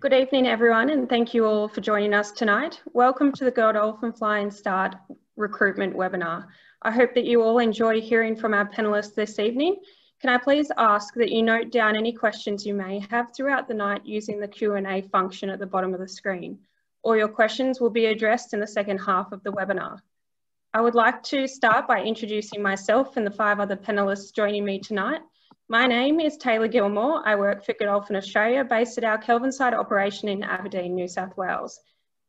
Good evening, everyone, and thank you all for joining us tonight. Welcome to the Godolphin Flying Start recruitment webinar. I hope that you all enjoy hearing from our panellists this evening. Can I please ask that you note down any questions you may have throughout the night using the Q&A function at the bottom of the screen. All your questions will be addressed in the second half of the webinar. I would like to start by introducing myself and the five other panellists joining me tonight. My name is Taylor Gilmore. I work for Godolphin Australia based at our Kelvin Kelvinside operation in Aberdeen, New South Wales.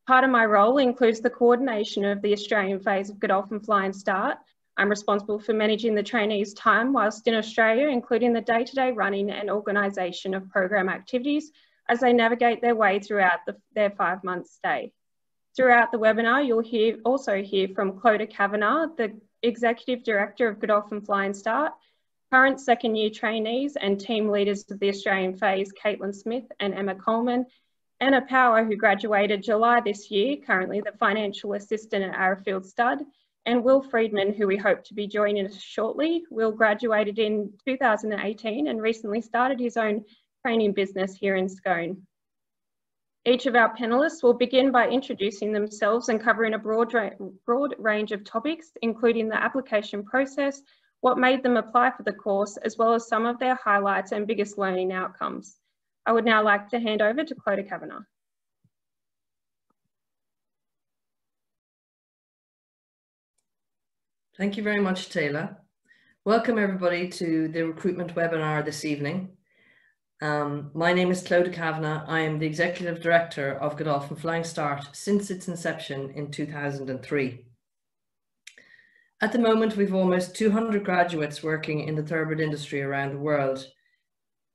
Part of my role includes the coordination of the Australian phase of Godolphin Flying Start. I'm responsible for managing the trainees' time whilst in Australia, including the day-to-day -day running and organisation of program activities as they navigate their way throughout the, their five-month stay. Throughout the webinar, you'll hear, also hear from Clodagh Kavanagh, the Executive Director of Godolphin Flying Start, Current second year trainees and team leaders of the Australian phase, Caitlin Smith and Emma Coleman, Anna Power, who graduated July this year, currently the financial assistant at Arrowfield Stud, and Will Friedman, who we hope to be joining us shortly. Will graduated in 2018 and recently started his own training business here in Scone. Each of our panellists will begin by introducing themselves and covering a broad, broad range of topics, including the application process, what made them apply for the course, as well as some of their highlights and biggest learning outcomes. I would now like to hand over to Clodagh Kavanagh. Thank you very much, Taylor. Welcome everybody to the recruitment webinar this evening. Um, my name is Clodagh Kavanagh. I am the Executive Director of Godolphin Flying Start since its inception in 2003. At the moment, we've almost 200 graduates working in the thoroughbred industry around the world,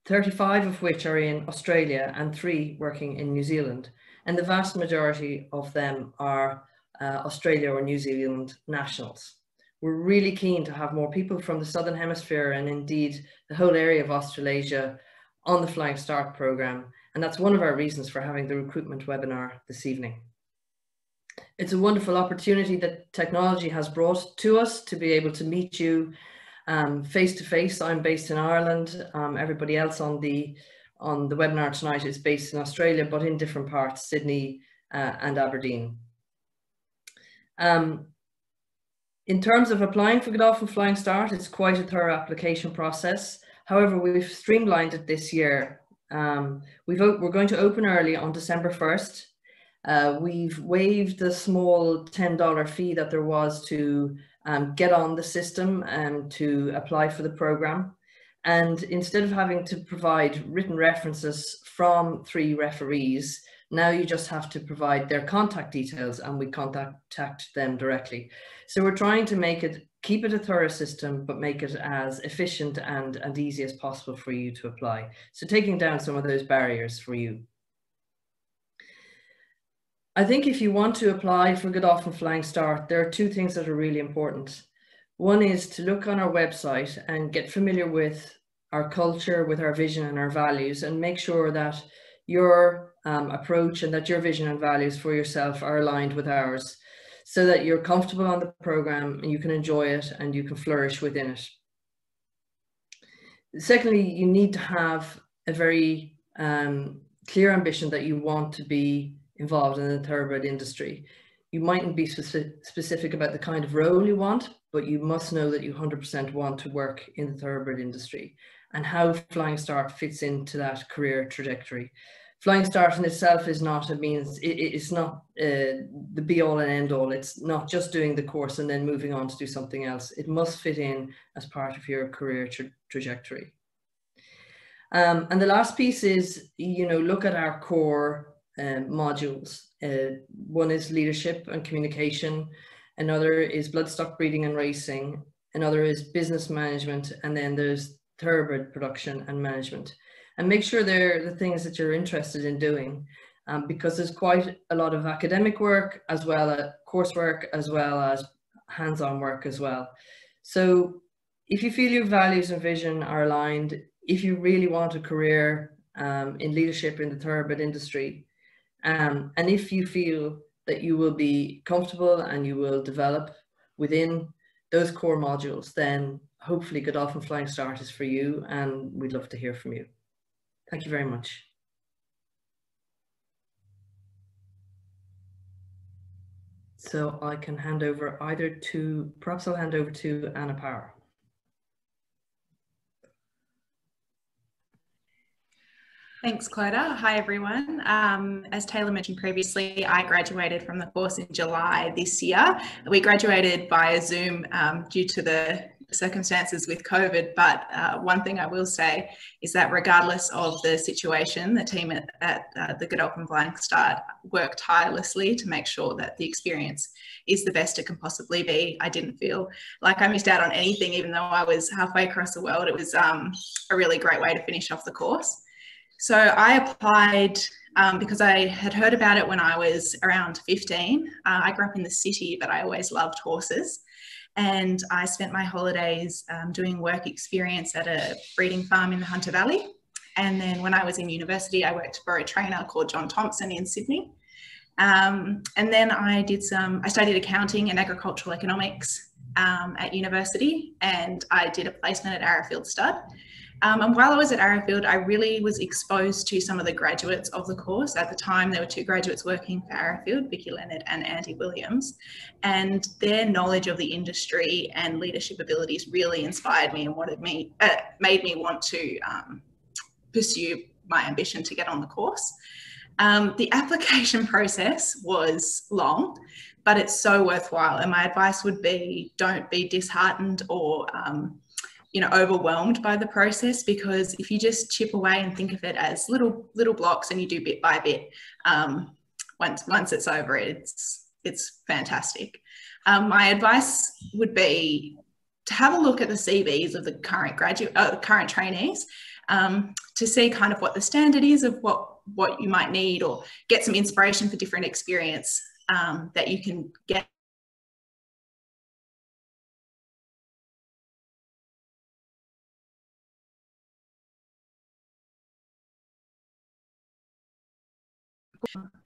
35 of which are in Australia and three working in New Zealand. And the vast majority of them are uh, Australia or New Zealand nationals. We're really keen to have more people from the Southern Hemisphere and indeed the whole area of Australasia on the Flying Start programme. And that's one of our reasons for having the recruitment webinar this evening. It's a wonderful opportunity that technology has brought to us to be able to meet you face to face. I'm based in Ireland. Um, everybody else on the on the webinar tonight is based in Australia, but in different parts, Sydney uh, and Aberdeen. Um, in terms of applying for Godolphin Flying Start, it's quite a thorough application process. However, we've streamlined it this year. Um, we've, we're going to open early on December 1st uh, we've waived the small $10 fee that there was to um, get on the system and to apply for the program. And instead of having to provide written references from three referees, now you just have to provide their contact details and we contact them directly. So we're trying to make it, keep it a thorough system, but make it as efficient and, and easy as possible for you to apply. So taking down some of those barriers for you. I think if you want to apply for Godolphin Flying Start, there are two things that are really important. One is to look on our website and get familiar with our culture, with our vision and our values, and make sure that your um, approach and that your vision and values for yourself are aligned with ours so that you're comfortable on the program and you can enjoy it and you can flourish within it. Secondly, you need to have a very um, clear ambition that you want to be involved in the thoroughbred industry. You mightn't be specific, specific about the kind of role you want, but you must know that you 100% want to work in the thoroughbred industry and how Flying Start fits into that career trajectory. Flying Start in itself is not a means, it, it's not uh, the be all and end all. It's not just doing the course and then moving on to do something else. It must fit in as part of your career tra trajectory. Um, and the last piece is, you know, look at our core um, modules. Uh, one is leadership and communication, another is bloodstock breeding and racing, another is business management, and then there's thoroughbred production and management. And make sure they're the things that you're interested in doing um, because there's quite a lot of academic work as well as coursework as well as hands-on work as well. So if you feel your values and vision are aligned, if you really want a career um, in leadership in the thoroughbred industry, um, and if you feel that you will be comfortable and you will develop within those core modules, then hopefully Godolphin Flying Start is for you and we'd love to hear from you. Thank you very much. So I can hand over either to, perhaps I'll hand over to Anna Power. Thanks, Clodagh. Hi, everyone. Um, as Taylor mentioned previously, I graduated from the course in July this year. We graduated via Zoom um, due to the circumstances with COVID. But uh, one thing I will say is that regardless of the situation, the team at, at uh, the Godolphin Start worked tirelessly to make sure that the experience is the best it can possibly be. I didn't feel like I missed out on anything, even though I was halfway across the world. It was um, a really great way to finish off the course. So I applied um, because I had heard about it when I was around 15. Uh, I grew up in the city, but I always loved horses and I spent my holidays um, doing work experience at a breeding farm in the Hunter Valley. And then when I was in university, I worked for a trainer called John Thompson in Sydney. Um, and then I did some, I studied accounting and agricultural economics um, at university, and I did a placement at Arrowfield Stud. Um, and while I was at Arrowfield, I really was exposed to some of the graduates of the course. At the time, there were two graduates working for Arrowfield, Vicky Leonard and Andy Williams, and their knowledge of the industry and leadership abilities really inspired me and wanted me, uh, made me want to um, pursue my ambition to get on the course. Um, the application process was long, but it's so worthwhile. And my advice would be don't be disheartened or um, you know overwhelmed by the process because if you just chip away and think of it as little little blocks and you do bit by bit um, once once it's over it's it's fantastic. Um, my advice would be to have a look at the CVs of the current graduate uh, current trainees um, to see kind of what the standard is of what what you might need or get some inspiration for different experience um, that you can get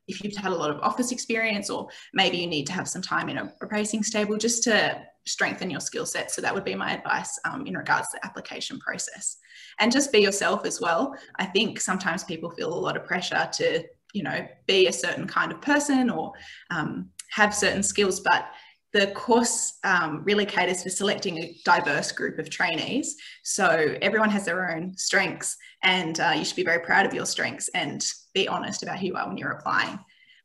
if you've had a lot of office experience or maybe you need to have some time in a, racing stable just to strengthen your skill set. So that would be my advice um, in regards to the application process. And just be yourself as well. I think sometimes people feel a lot of pressure to, you know, be a certain kind of person or um, have certain skills, but the course um, really caters for selecting a diverse group of trainees. So everyone has their own strengths, and uh, you should be very proud of your strengths and be honest about who you are when you're applying.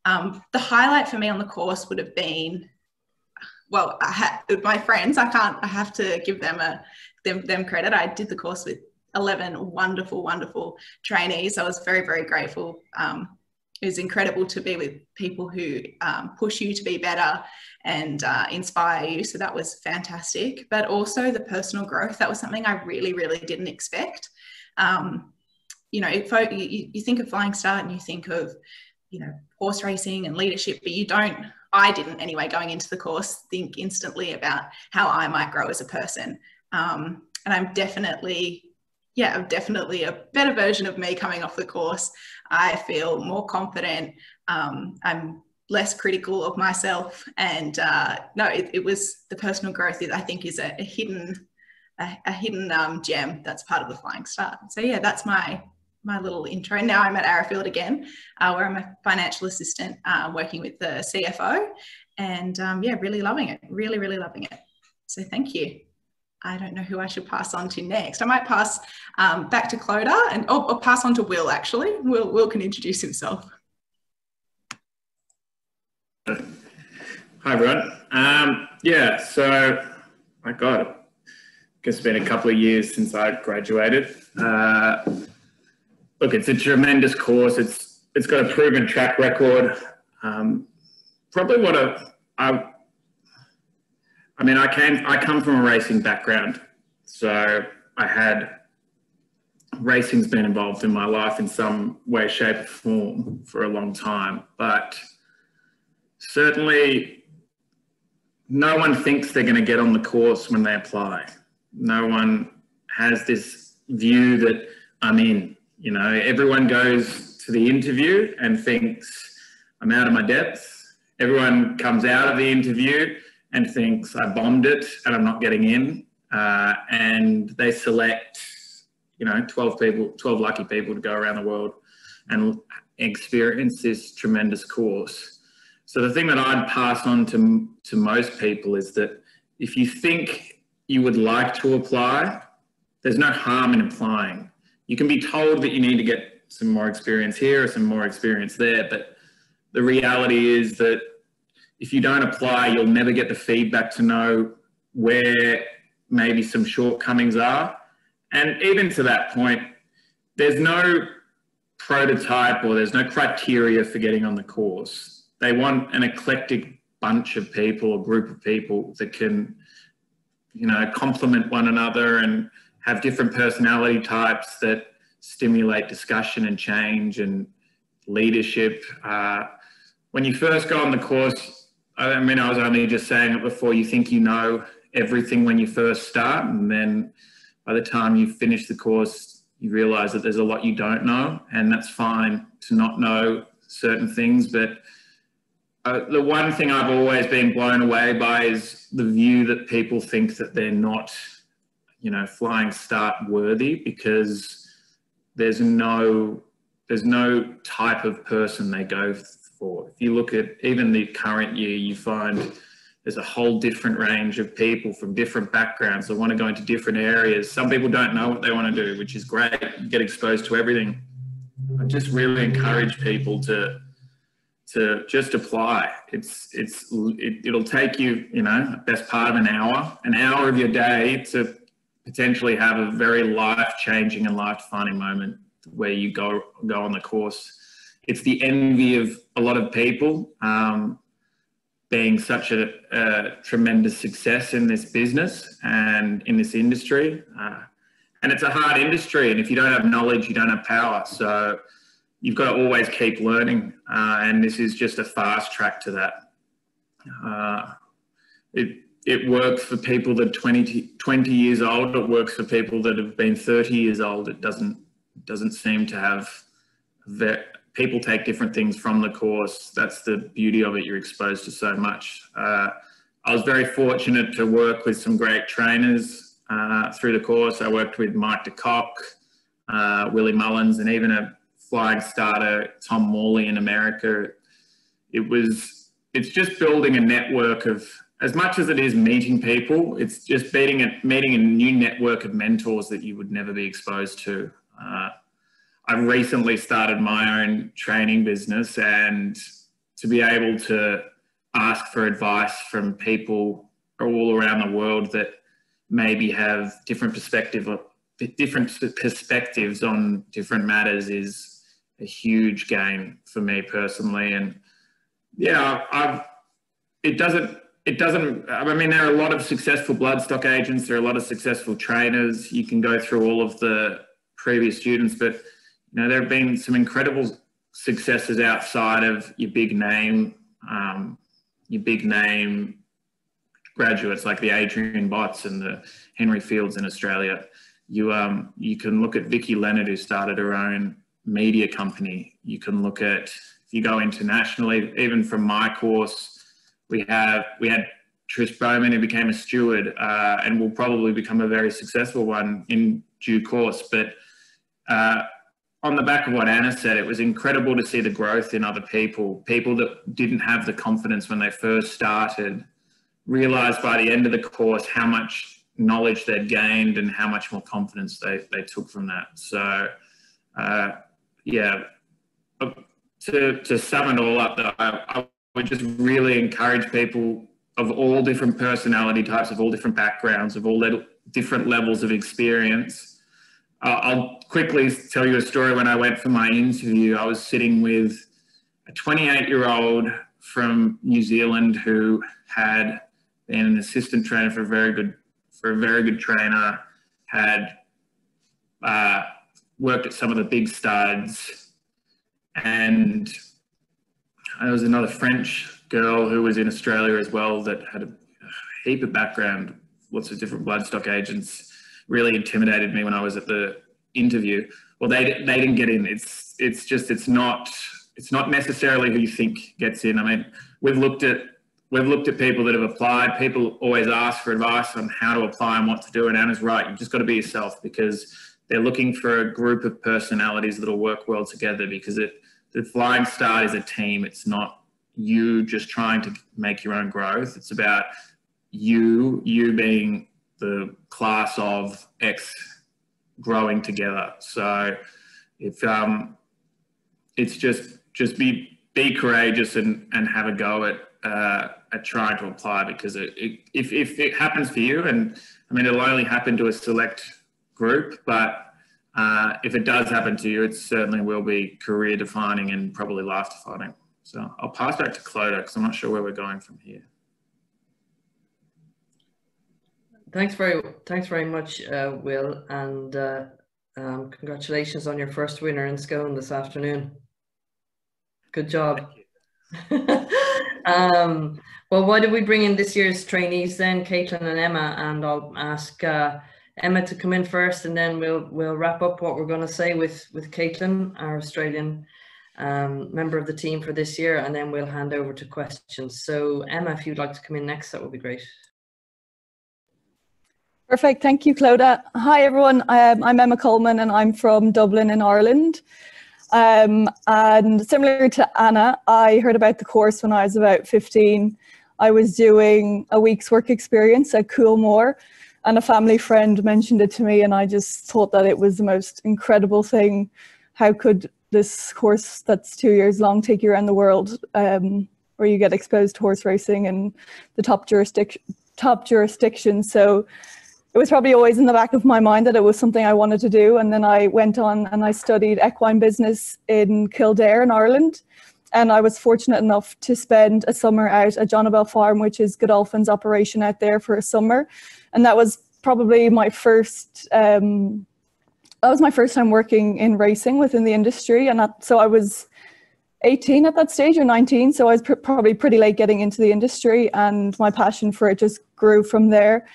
Um, the highlight for me on the course would have been, well, my friends. I can't. I have to give them a them, them credit. I did the course with 11 wonderful, wonderful trainees. I was very, very grateful. Um, was incredible to be with people who um, push you to be better and uh, inspire you. So that was fantastic. But also the personal growth, that was something I really, really didn't expect. Um, you know, if you, you think of Flying Start and you think of, you know, horse racing and leadership, but you don't, I didn't anyway, going into the course, think instantly about how I might grow as a person. Um, and I'm definitely yeah, I'm definitely a better version of me coming off the course. I feel more confident. Um, I'm less critical of myself. And uh, no, it, it, was the personal growth is, I think, is a, a hidden, a, a hidden um, gem that's part of the Flying Start. So yeah, that's my my little intro. Now I'm at Arrowfield again, uh, where I'm a financial assistant uh, working with the CFO, and um, yeah, really loving it. Really, really loving it. So thank you. I don't know who I should pass on to next. I might pass um, back to Clodagh and or, or pass on to Will actually. Will, Will can introduce himself. Hi everyone. Um, yeah, so my God, I guess it's been a couple of years since I graduated. Uh, look, it's a tremendous course. It's it's got a proven track record. Um, probably what a, I, I mean, I came I come from a racing background, so I had racing's been involved in my life in some way, shape, or form for a long time, but certainly no one thinks they're going to get on the course when they apply. No one has this view that I'm in. You know, everyone goes to the interview and thinks I'm out of my depth. Everyone comes out of the interview and thinks I bombed it and I'm not getting in. Uh, and they select, you know, 12 people, 12 lucky people to go around the world and experience this tremendous course. So the thing that I'd pass on to, to most people is that if you think you would like to apply, there's no harm in applying. You can be told that you need to get some more experience here or some more experience there, but the reality is that if you don't apply, you'll never get the feedback to know where maybe some shortcomings are. And even to that point, there's no prototype or there's no criteria for getting on the course. They want an eclectic bunch of people or group of people that can, you know, complement one another and have different personality types that stimulate discussion and change and leadership. Uh, when you first go on the course, I mean, I was only just saying it before, you think you know everything when you first start, and then by the time you finish the course, you realize that there's a lot you don't know, and that's fine to not know certain things. But uh, the one thing I've always been blown away by is the view that people think that they're not, you know, flying start worthy because there's no there's no type of person they go If you look at even the current year, you find there's a whole different range of people from different backgrounds that want to go into different areas. Some people don't know what they want to do, which is great. You get exposed to everything. I just really encourage people to to just apply. It's it's it, it'll take you, you know, best part of an hour, an hour of your day to potentially have a very life changing and life defining moment where you go go on the course. It's the envy of a lot of people. Um, being such a, a, tremendous success in this business and in this industry. Uh, and it's a hard industry, and if you don't have knowledge, you don't have power. So you've got to always keep learning, uh, and this is just a fast track to that. Uh, it, it works for people that are 20, 20 years old. It works for people that have been 30 years old. It doesn't doesn't seem to have that people take different things from the course. That's the beauty of it. You're exposed to so much. Uh, I was very fortunate to work with some great trainers uh, through the course. I worked with Mike de Kock, uh, Willie Mullins, and even a flying starter, Tom Morley in America. It was, it's just building a network of, as much as it is meeting people, it's just meeting a, meeting a new network of mentors that you would never be exposed to. Uh, I've recently started my own training business and to be able to ask for advice from people all around the world that maybe have different perspective different perspectives on different matters is a huge gain for me personally. And yeah I've it doesn't it doesn't i mean there are a lot of successful bloodstock agents there are a lot of successful trainers. You can go through all of the previous students but know, there have been some incredible successes outside of your big name, um, your big name graduates like the Adrian Botts and the Henry Fields in Australia. You um, you can look at Vicky Leonard who started her own media company. You can look at if you go internationally, even from my course, we have we had Trish Bowman who became a steward uh, and will probably become a very successful one in due course. But uh, on the back of what Anna said, it was incredible to see the growth in other people, people that didn't have the confidence when they first started, realized by the end of the course how much knowledge they'd gained and how much more confidence they, they took from that. So, uh, yeah, uh, to, to sum it all up, though, I, I would just really encourage people of all different personality types, of all different backgrounds, of all le- different levels of experience uh, I'll quickly tell you a story. When I went for my interview, I was sitting with a 28 year old from New Zealand who had been an assistant trainer for a very good, for a very good trainer, had uh, worked at some of the big studs, and there was another French girl who was in Australia as well that had a heap of background, lots of different bloodstock agents really intimidated me when I was at the interview. Well, they they didn't get in. It's it's just it's not it's not necessarily who you think gets in. I mean, we've looked at we've looked at people that have applied. People always ask for advice on how to apply and what to do. And Anna's right. You've just got to be yourself because they're looking for a group of personalities that'll work well together. Because it the Flying Start is a team. It's not you just trying to make your own growth. It's about you you being the class of X growing together. So if um, it's just just be be courageous and and have a go at uh, at trying to apply because it, it, if if it happens for you and I mean it'll only happen to a select group, but uh, if it does happen to you, it certainly will be career defining and probably life defining. So I'll pass back to Clodagh because I'm not sure where we're going from here. Thanks very, thanks very much, uh, Will, and uh, um, congratulations on your first winner in Scone this afternoon. Good job. um, well, why did we bring in this year's trainees then, Caitlin and Emma? And I'll ask uh, Emma to come in first, and then we'll we'll wrap up what we're going to say with with Caitlin, our Australian um, member of the team for this year, and then we'll hand over to questions. So Emma, if you'd like to come in next, that would be great. Perfect. Thank you, Clodagh. Hi, everyone. Um, I'm Emma Coleman and I'm from Dublin in Ireland. Um, and similar to Anna, I heard about the course when I was about 15. I was doing a week's work experience at Coolmore and a family friend mentioned it to me and I just thought that it was the most incredible thing. How could this course that's two years long take you around the world um, where you get exposed to horse racing and the top jurisdiction top jurisdiction so it was probably always in the back of my mind that it was something I wanted to do and then I went on and I studied equine business in Kildare in Ireland and I was fortunate enough to spend a summer out at Jonabell Farm which is Godolphin's operation out there for a summer and that was probably my first um, that was my first time working in racing within the industry, and that, so I was 18 at that stage or 19, so I was pr probably pretty late getting into the industry, and my passion for it just grew from there.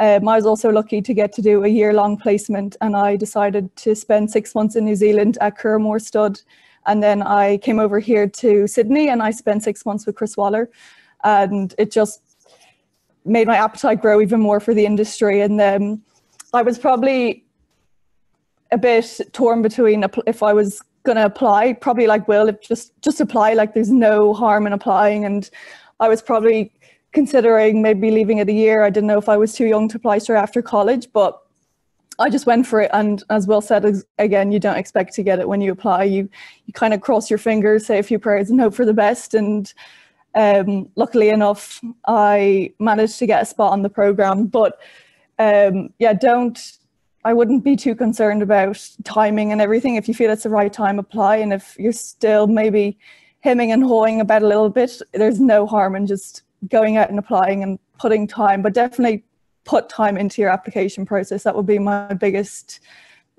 Um, I was also lucky to get to do a year-long placement, and I decided to spend six months in New Zealand at Curramore Stud, and then I came over here to Sydney, and I spent six months with Chris Waller, and it just made my appetite grow even more for the industry. And then I was probably a bit torn between if I was going to apply, probably like Will, if just just apply, like there's no harm in applying. And I was probably considering maybe leaving it a year. I didn't know if I was too young to apply straight after college, but I just went for it. And as Will said, again, you don't expect to get it when you apply. You you kind of cross your fingers, say a few prayers, and hope for the best. And um, luckily enough, I managed to get a spot on the program. But um, yeah, don't I wouldn't be too concerned about timing and everything. If you feel it's the right time, apply. And if you're still maybe hemming and hawing about a little bit, there's no harm in just going out and applying and putting time, but definitely put time into your application process. That would be my biggest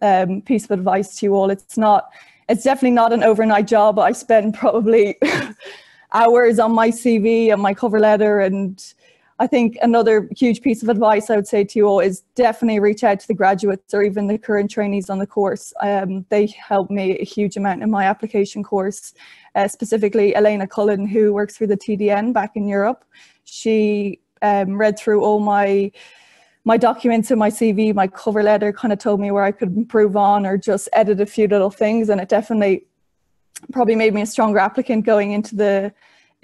um, piece of advice to you all. It's not, it's definitely not an overnight job. I spend probably hours on my CV and my cover letter and I think another huge piece of advice I would say to you all is definitely reach out to the graduates or even the current trainees on the course. Um, they helped me a huge amount in my application course, uh, specifically Elena Cullen, who works for the TDN back in Europe. She um, read through all my my documents and my CV, my cover letter, kind of told me where I could improve on or just edit a few little things, and it definitely probably made me a stronger applicant going into the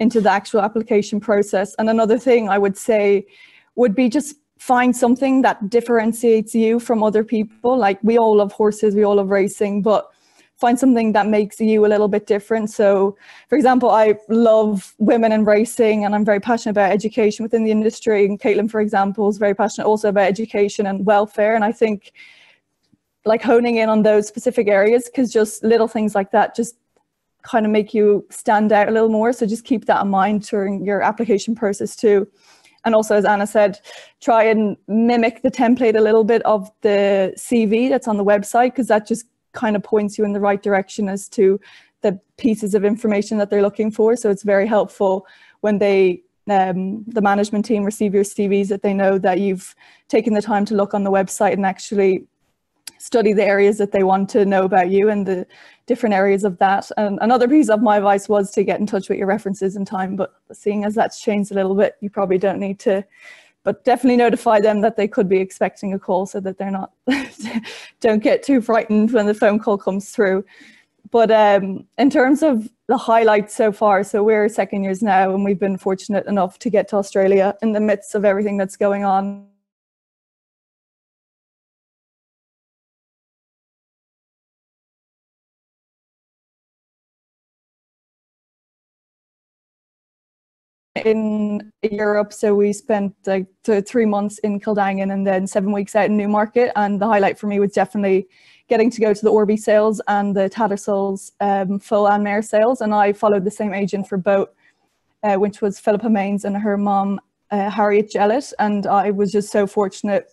into the actual application process. And another thing I would say would be just find something that differentiates you from other people. Like we all love horses, we all love racing, but find something that makes you a little bit different. So, for example, I love women in racing and I'm very passionate about education within the industry. And Caitlin, for example, is very passionate also about education and welfare. And I think like honing in on those specific areas because just little things like that just kind of make you stand out a little more. So just keep that in mind during your application process too. And also, as Anna said, try and mimic the template a little bit of the CV that's on the website because that just kind of points you in the right direction as to the pieces of information that they're looking for. So it's very helpful when they um, the management team receive your CVs that they know that you've taken the time to look on the website and actually study the areas that they want to know about you and the different areas of that. And another piece of my advice was to get in touch with your references in time, but seeing as that's changed a little bit, you probably don't need to, but definitely notify them that they could be expecting a call so that they're not, don't get too frightened when the phone call comes through. but um, in terms of the highlights so far, so we're second years now, and we've been fortunate enough to get to Australia in the midst of everything that's going on in Europe. So we spent like three months in Kildangan and then seven weeks out in Newmarket. And the highlight for me was definitely getting to go to the Orby sales and the Tattersalls um, foal and mare sales. And I followed the same agent for both, uh, which was Philippa Maines and her mom, uh, Harriet Jellett. And I was just so fortunate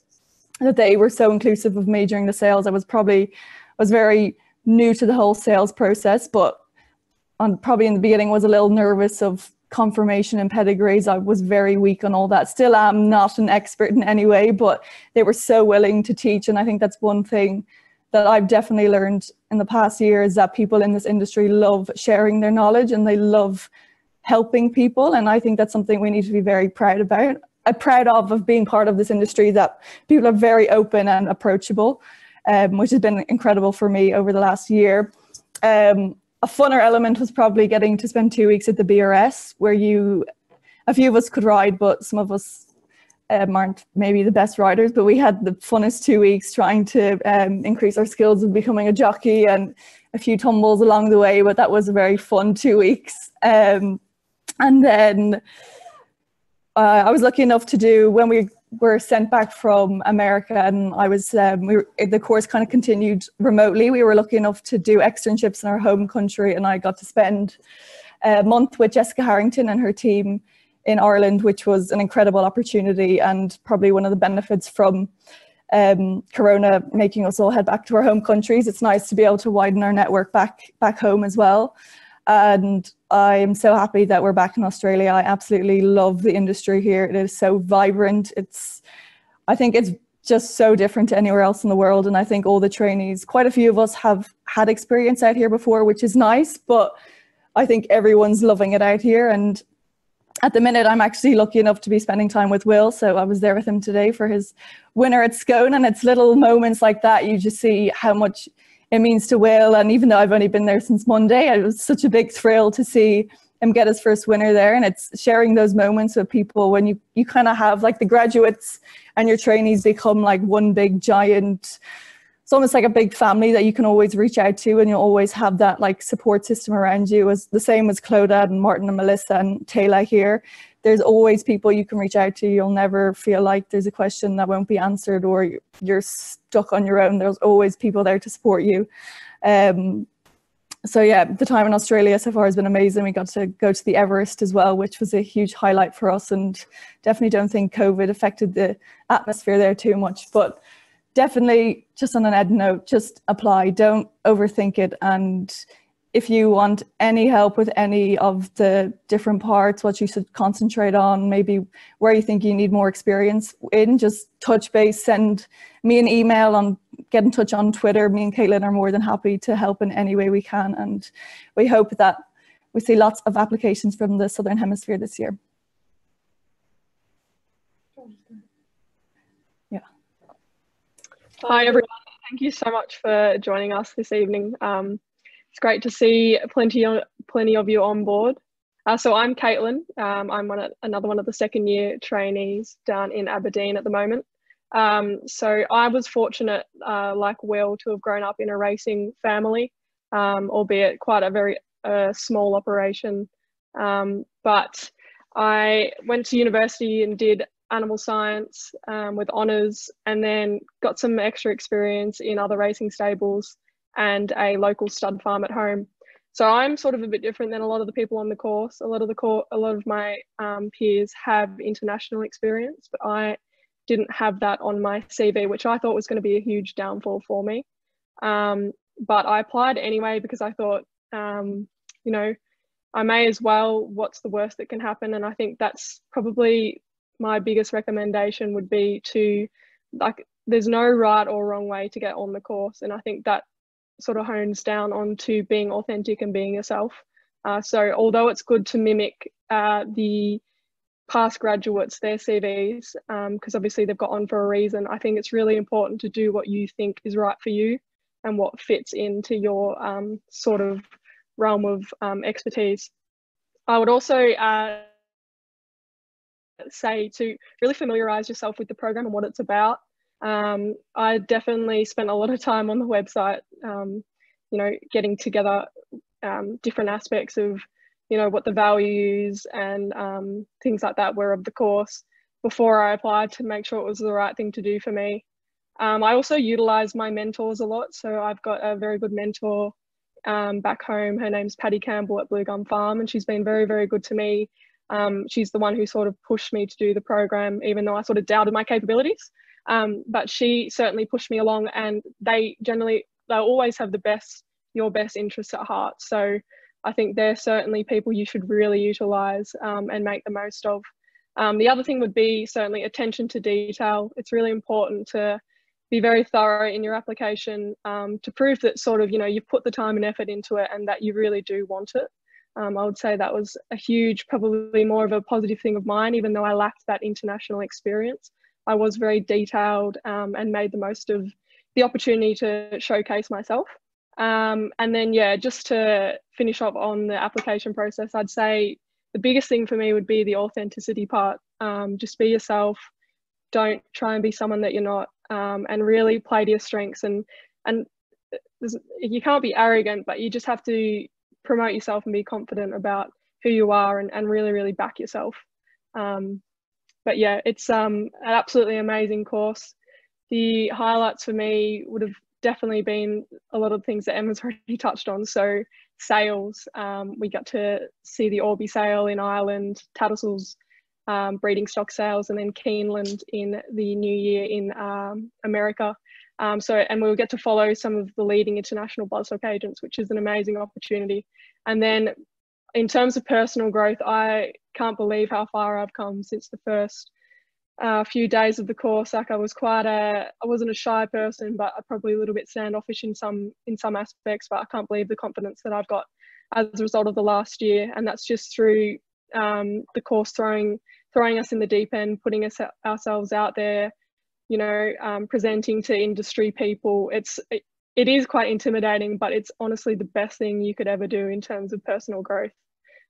that they were so inclusive of me during the sales. I was probably, was very new to the whole sales process, but on, probably in the beginning was a little nervous of conformation and pedigrees. I was very weak on all that. Still am not an expert in any way, but they were so willing to teach. And I think that's one thing that I've definitely learned in the past year is that people in this industry love sharing their knowledge and they love helping people. And I think that's something we need to be very proud about. I'm proud of of being part of this industry that people are very open and approachable, um, which has been incredible for me over the last year. Um, a funner element was probably getting to spend two weeks at the BRS, where you, a few of us could ride, but some of us um, aren't maybe the best riders. But we had the funnest two weeks trying to um, increase our skills of becoming a jockey and a few tumbles along the way. But that was a very fun two weeks. Um, and then uh, I was lucky enough to do when we were sent back from America, and I was um, we were, the course kind of continued remotely. We were lucky enough to do externships in our home country, and I got to spend a month with Jessica Harrington and her team in Ireland, which was an incredible opportunity and probably one of the benefits from um, Corona making us all head back to our home countries. It's nice to be able to widen our network back back home as well. And I'm so happy that we're back in Australia. I absolutely love the industry here. It is so vibrant. It's, I think it's just so different to anywhere else in the world. And I think all the trainees, quite a few of us have had experience out here before, which is nice, but I think everyone's loving it out here. And at the minute, I'm actually lucky enough to be spending time with Will. So I was there with him today for his winner at Scone. And it's little moments like that. You just see how much it means to Will. And even though I've only been there since Monday, it was such a big thrill to see him get his first winner there. And it's sharing those moments with people when you, you kind of have like the graduates and your trainees become like one big giant, it's almost like a big family that you can always reach out to and you'll always have that like support system around you as the same as Clodagh and Martin and Melissa and Taylor here there's always people you can reach out to. You'll never feel like there's a question that won't be answered or you're stuck on your own. There's always people there to support you. Um, so yeah, the time in Australia so far has been amazing. We got to go to the Everest as well, which was a huge highlight for us and definitely don't think COVID affected the atmosphere there too much. But definitely just on an ed note, just apply, don't overthink it and if you want any help with any of the different parts, what you should concentrate on, maybe where you think you need more experience in, just touch base, send me an email on get in touch on Twitter. Me and Caitlin are more than happy to help in any way we can. And we hope that we see lots of applications from the Southern Hemisphere this year. Yeah. Hi, everyone. Thank you so much for joining us this evening. Um, it's great to see plenty of, plenty of you on board. Uh, so I'm Caitlin. Um, I'm one of, another one of the second year trainees down in Aberdeen at the moment. Um, so I was fortunate, uh, like Will, to have grown up in a racing family, um, albeit quite a very uh, small operation. Um, but I went to university and did animal science um, with honours and then got some extra experience in other racing stables and a local stud farm at home. So I'm sort of a bit different than a lot of the people on the course. A lot of the course, a lot of my um, peers have international experience, but I didn't have that on my CV, which I thought was going to be a huge downfall for me. Um, but I applied anyway because I thought, um, you know, I may as well. What's the worst that can happen? And I think that's probably my biggest recommendation would be to like. There's no right or wrong way to get on the course, and I think that sort of hones down onto being authentic and being yourself. Uh, so although it's good to mimic uh, the past graduates, their CVs, because um, obviously they've got on for a reason, I think it's really important to do what you think is right for you. and what fits into your um, sort of realm of um, expertise. I would also uh, say to really familiarize yourself with the program and what it's about. Um, I definitely spent a lot of time on the website, um, you know, getting together um, different aspects of, you know, what the values and um, things like that were of the course before I applied to make sure it was the right thing to do for me. Um, I also utilize my mentors a lot. So I've got a very good mentor um, back home. Her name's Patty Campbell at Blue Gum Farm, and she's been very, very good to me. She's the one who sort of pushed me to do the program, even though I sort of doubted my capabilities. Um, but she certainly pushed me along, and they generally, they always have the best, your best interests at heart. So I think they're certainly people you should really utilize um, and make the most of. Um, the other thing would be certainly attention to detail. It's really important to be very thorough in your application um, to prove that sort of, you know, you've put the time and effort into it and that you really do want it. Um, I would say that was a huge, probably more of a positive thing of mine, even though I lacked that international experience. I was very detailed um, and made the most of the opportunity to showcase myself. Um, and then, yeah, just to finish up on the application process, I'd say the biggest thing for me would be the authenticity part. Um, just be yourself. Don't try and be someone that you're not, um, and really play to your strengths. And and you can't be arrogant, but you just have to promote yourself and be confident about who you are, and, and really really back yourself. Um, but yeah, it's um, an absolutely amazing course. The highlights for me would have definitely been a lot of things that Emma's already touched on. So sales. Um, we got to see the Orby sale in Ireland, Tattersalls um, breeding stock sales, and then Keeneland in the new year in um, America. Um, so, and we'll get to follow some of the leading international bloodstock agents, which is an amazing opportunity. And then in terms of personal growth, I can't believe how far I've come since the first uh, few days of the course. Like I was quite a, I wasn't a shy person, but i probably a little bit standoffish in some in some aspects. But I can't believe the confidence that I've got as a result of the last year, and that's just through um, the course throwing throwing us in the deep end, putting us ourselves out there, you know, um, presenting to industry people. It's it, it is quite intimidating, but it's honestly the best thing you could ever do in terms of personal growth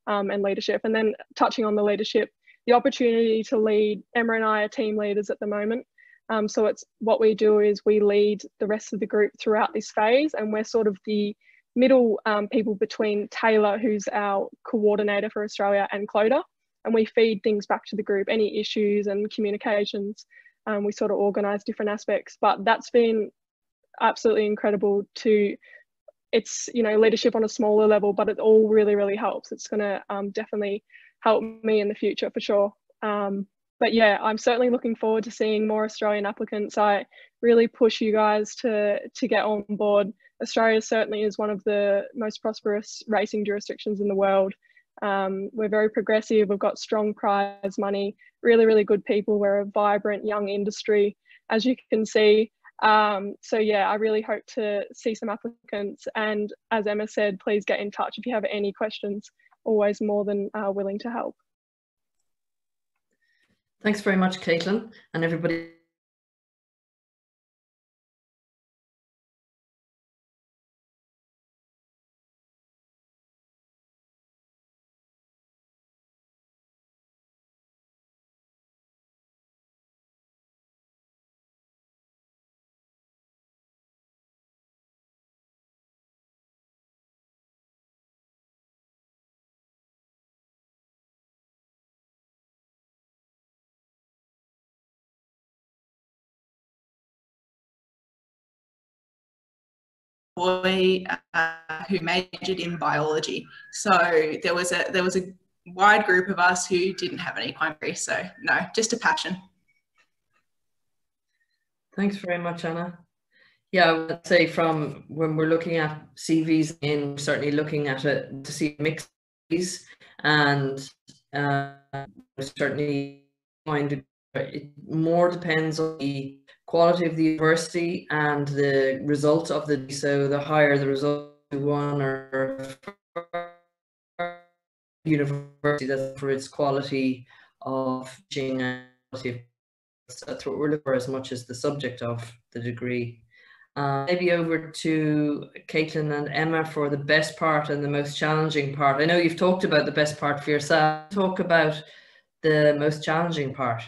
um, and leadership. And then touching on the leadership, the opportunity to lead. Emma and I are team leaders at the moment. Um, so it's what we do is we lead the rest of the group throughout this phase, and we're sort of the middle um, people between Taylor, who's our coordinator for Australia, and Clodagh, and we feed things back to the group, any issues and communications. Um, we sort of organise different aspects, but that's been absolutely incredible to it's you know leadership on a smaller level but it all really really helps it's going to um, definitely help me in the future for sure. Um, but yeah, I'm certainly looking forward to seeing more Australian applicants. I really push you guys to to get on board. Australia certainly is one of the most prosperous racing jurisdictions in the world. Um, we're very progressive. We've got strong prize money, really, really good people. We're a vibrant young industry, as you can see. Um, so yeah, I really hope to see some applicants. And as Emma said, please get in touch if you have any questions always more than uh, willing to help. Thanks very much, Caitlin, and everybody. Boy uh, who majored in biology. So there was a there was a wide group of us who didn't have any equine So no, just a passion. Thanks very much, Anna. Yeah, I would say from when we're looking at CVs in, certainly looking at it to see mixes and uh, certainly find it more depends on the quality of the university and the result of the so the higher the result one or university that's for its quality of teaching and that's what we're looking for as much as the subject of the degree Uh, maybe over to Caitlin and Emma for the best part and the most challenging part. I know you've talked about the best part for yourself. Talk about the most challenging part.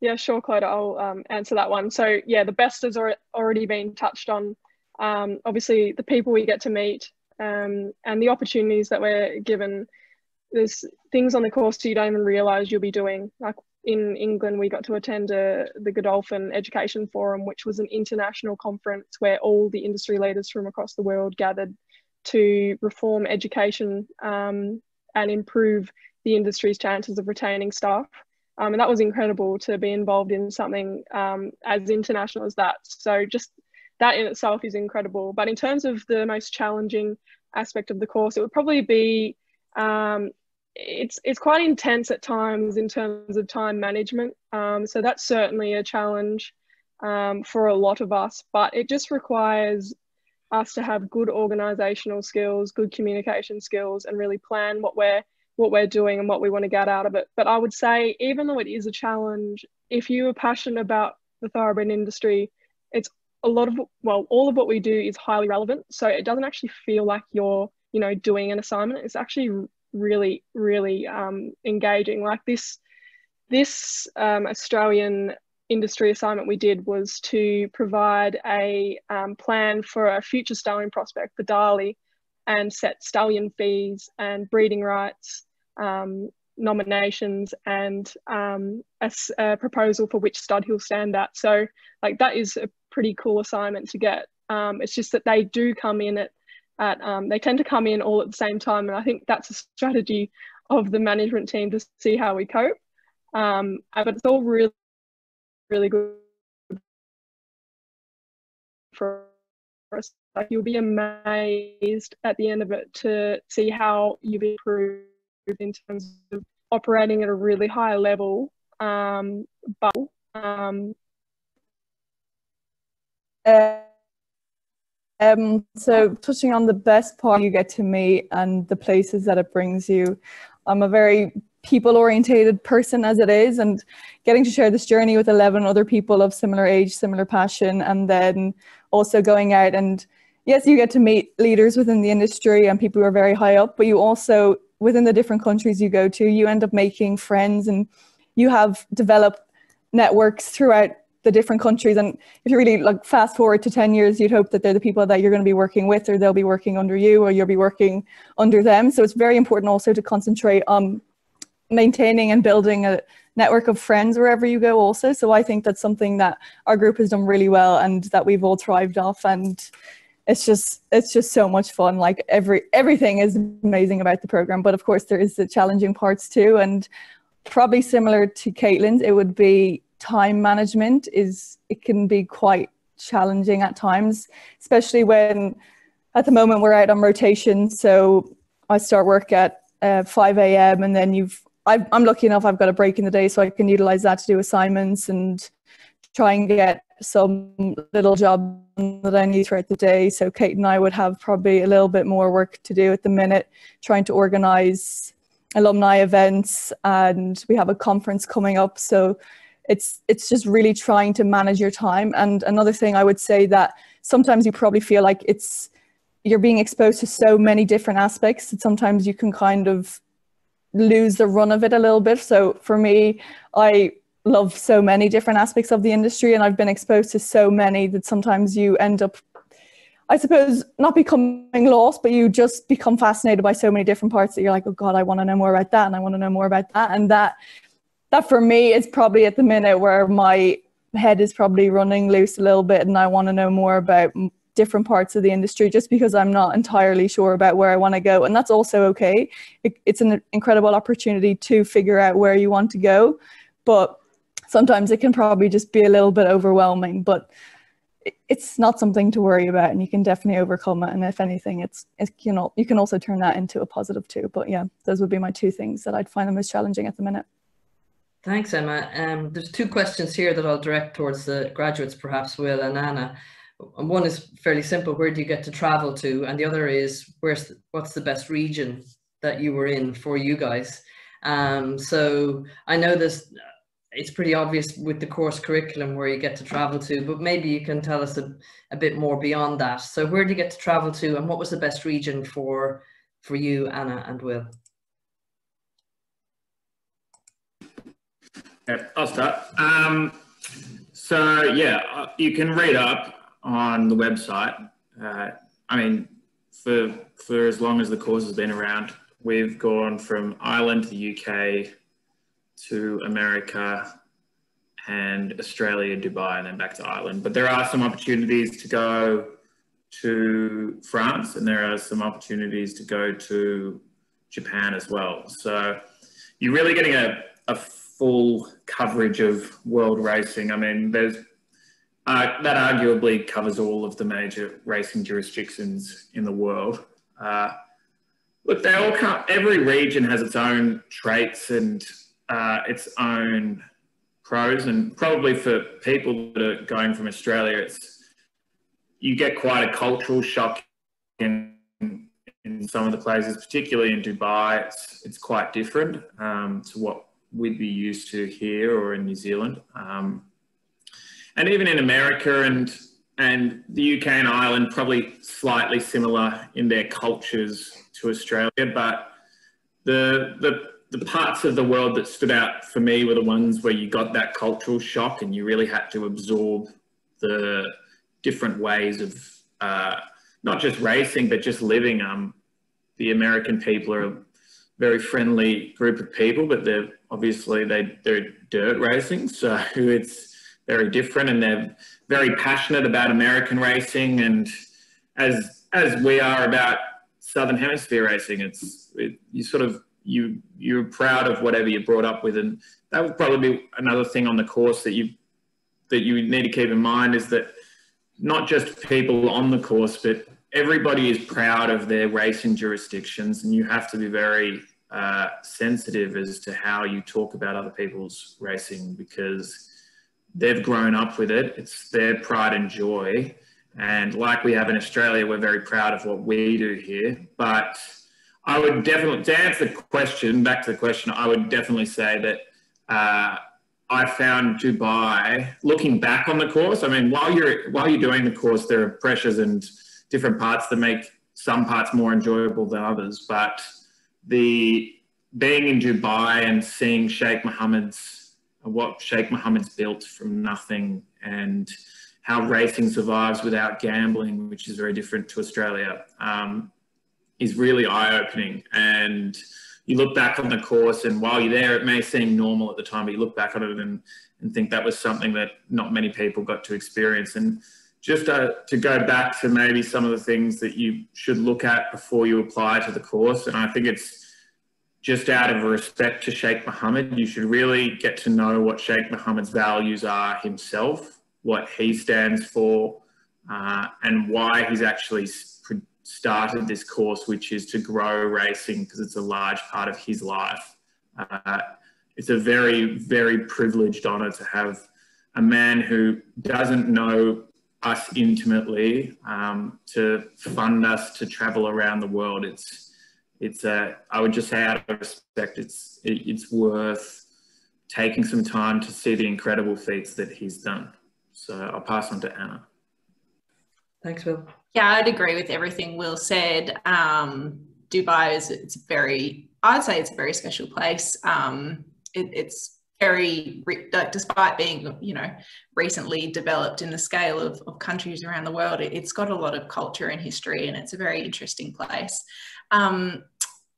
Yeah, sure, Clodagh. I'll um, answer that one. So yeah, the best has already been touched on. Um, obviously, the people we get to meet um, and the opportunities that we're given. There's things on the course you don't even realise you'll be doing. Like in England, we got to attend a, the Godolphin Education Forum, which was an international conference where all the industry leaders from across the world gathered to reform education um, and improve the industry's chances of retaining staff. Um, and that was incredible to be involved in something um, as international as that. So just that in itself is incredible. But in terms of the most challenging aspect of the course, it would probably be um, it's it's quite intense at times in terms of time management. Um, so that's certainly a challenge um, for a lot of us. But it just requires us to have good organisational skills, good communication skills, and really plan what we're what we're doing and what we want to get out of it. But I would say, even though it is a challenge, if you are passionate about the thoroughbred industry, it's a lot of well, all of what we do is highly relevant. So it doesn't actually feel like you're you know doing an assignment. It's actually really, really um, engaging. Like this, this um, Australian industry assignment we did was to provide a um, plan for a future stallion prospect for Darley and set stallion fees and breeding rights um, nominations and um, a, a, proposal for which stud he'll stand at. So like that is a pretty cool assignment to get. Um, it's just that they do come in at at um, they tend to come in all at the same time and i think that's a strategy of the management team to see how we cope um, uh, but it's all really really good for us like you'll be amazed at the end of it to see how you've improved in terms of operating at a really high level um, but um, uh um, so touching on the best part you get to meet and the places that it brings you. I'm a very people orientated person as it is and getting to share this journey with 11 other people of similar age, similar passion, and then also going out and yes, you get to meet leaders within the industry and people who are very high up, but you also, within the different countries you go to, you end up making friends and you have developed networks throughout the different countries. And if you really like fast forward to 10 years, you'd hope that they're the people that you're going to be working with, or they'll be working under you, or you'll be working under them. So it's very important also to concentrate on maintaining and building a network of friends wherever you go also. So I think that's something that our group has done really well and that we've all thrived off and it's just it's just so much fun like every everything is amazing about the program but of course there is the challenging parts too and probably similar to Caitlin's it would be time management is it can be quite challenging at times, especially when at the moment we're out on rotation. So I start work at uh, 5 a.m. and then you've i am lucky enough I've got a break in the day so I can utilize that to do assignments and try and get some little job that I need throughout the day. So Kate and I would have probably a little bit more work to do at the minute, trying to organize alumni events and we have a conference coming up. So it's it's just really trying to manage your time and another thing i would say that sometimes you probably feel like it's you're being exposed to so many different aspects that sometimes you can kind of lose the run of it a little bit so for me i love so many different aspects of the industry and i've been exposed to so many that sometimes you end up I suppose not becoming lost, but you just become fascinated by so many different parts that you're like, oh God, I want to know more about that, and I want to know more about that, and that that for me is probably at the minute where my head is probably running loose a little bit and I want to know more about different parts of the industry just because I'm not entirely sure about where I want to go. And that's also okay. It, it's an incredible opportunity to figure out where you want to go. But sometimes it can probably just be a little bit overwhelming. But it's not something to worry about and you can definitely overcome it and if anything it's, it's you know you can also turn that into a positive too but yeah those would be my two things that i'd find the most challenging at the minute Thanks, Emma. Um, there's two questions here that I'll direct towards the graduates, perhaps Will and Anna. One is fairly simple: where do you get to travel to? And the other is where's the, what's the best region that you were in for you guys? Um, so I know this it's pretty obvious with the course curriculum where you get to travel to, but maybe you can tell us a, a bit more beyond that. So where did you get to travel to and what was the best region for, for you, Anna and Will? Yeah, I'll start. Um, so yeah, uh, you can read up on the website. Uh, I mean, for for as long as the course has been around, we've gone from Ireland to the UK to America and Australia, Dubai, and then back to Ireland. But there are some opportunities to go to France, and there are some opportunities to go to Japan as well. So you're really getting a, a full coverage of world racing. I mean, there's uh, that arguably covers all of the major racing jurisdictions in the world. Uh, look, they all come, every region has its own traits and uh, its own pros, and probably for people that are going from Australia, it's you get quite a cultural shock in in some of the places, particularly in Dubai. It's it's quite different um, to what we'd be used to here or in New Zealand. Um, and even in America and and the UK and Ireland, probably slightly similar in their cultures to Australia, but the the the parts of the world that stood out for me were the ones where you got that cultural shock and you really had to absorb the different ways of uh, not just racing but just living. Um, the American people are a very friendly group of people, but they're obviously they they're dirt racing, so it's very different, and they're very passionate about American racing, and as as we are about Southern Hemisphere racing, it's it, you sort of you you're proud of whatever you're brought up with, and that would probably be another thing on the course that you that you need to keep in mind is that not just people on the course, but everybody is proud of their racing jurisdictions, and you have to be very uh, sensitive as to how you talk about other people's racing because they've grown up with it. It's their pride and joy. And like we have in Australia, we're very proud of what we do here. But I would definitely, to answer the question, back to the question, I would definitely say that uh, I found Dubai, looking back on the course, I mean, while you're, while you're doing the course, there are pressures and different parts that make some parts more enjoyable than others. But the being in Dubai and seeing Sheikh Mohammed's what Sheikh Mohammed's built from nothing and how racing survives without gambling, which is very different to Australia, um, is really eye-opening. And you look back on the course, and while you're there, it may seem normal at the time, but you look back on it and, and think that was something that not many people got to experience. And just to, uh, to go back to maybe some of the things that you should look at before you apply to the course. And I think it's just out of respect to Sheikh Mohammed, you should really get to know what Sheikh Mohammed's values are himself, what he stands for, uh, and why he's actually started this course, which is to grow racing because it's a large part of his life. Uh, it's a very, very privileged honour to have a man who doesn't know us intimately um, to fund us to travel around the world. It's, it's a, I would just say out of respect, it's, it, it's worth taking some time to see the incredible feats that he's done. So I'll pass on to Anna. Thanks, Will. Yeah, I'd agree with everything Will said. Um, Dubai is it's very, I'd say it's a very special place. Um, it, it's very, despite being, you know, recently developed in the scale of, of countries around the world, it, has got a lot of culture and history and it's a very interesting place. Um,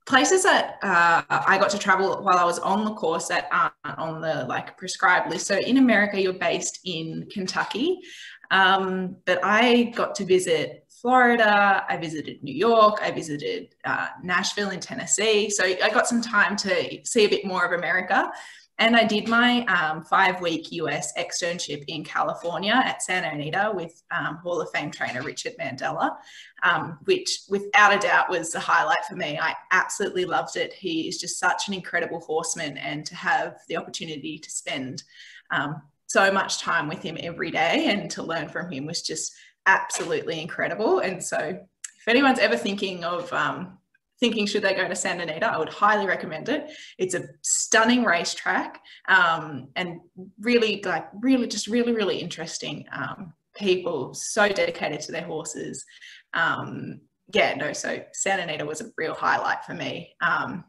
places that uh, I got to travel while I was on the course that aren't on the like prescribed list. So in America, you're based in Kentucky, um, but I got to visit Florida, I visited New York, I visited uh, Nashville in Tennessee. So I got some time to see a bit more of America. And I did my um, five week US externship in California at Santa Anita with um, Hall of Fame trainer Richard Mandella, um, which without a doubt was the highlight for me. I absolutely loved it. He is just such an incredible horseman, and to have the opportunity to spend um, so much time with him every day and to learn from him was just absolutely incredible. And so, if anyone's ever thinking of um, thinking should they go to Santa Anita, I would highly recommend it. It's a stunning racetrack um, and really like really just really really interesting um, people, so dedicated to their horses. Um, yeah, no, so Santa Anita was a real highlight for me. Um,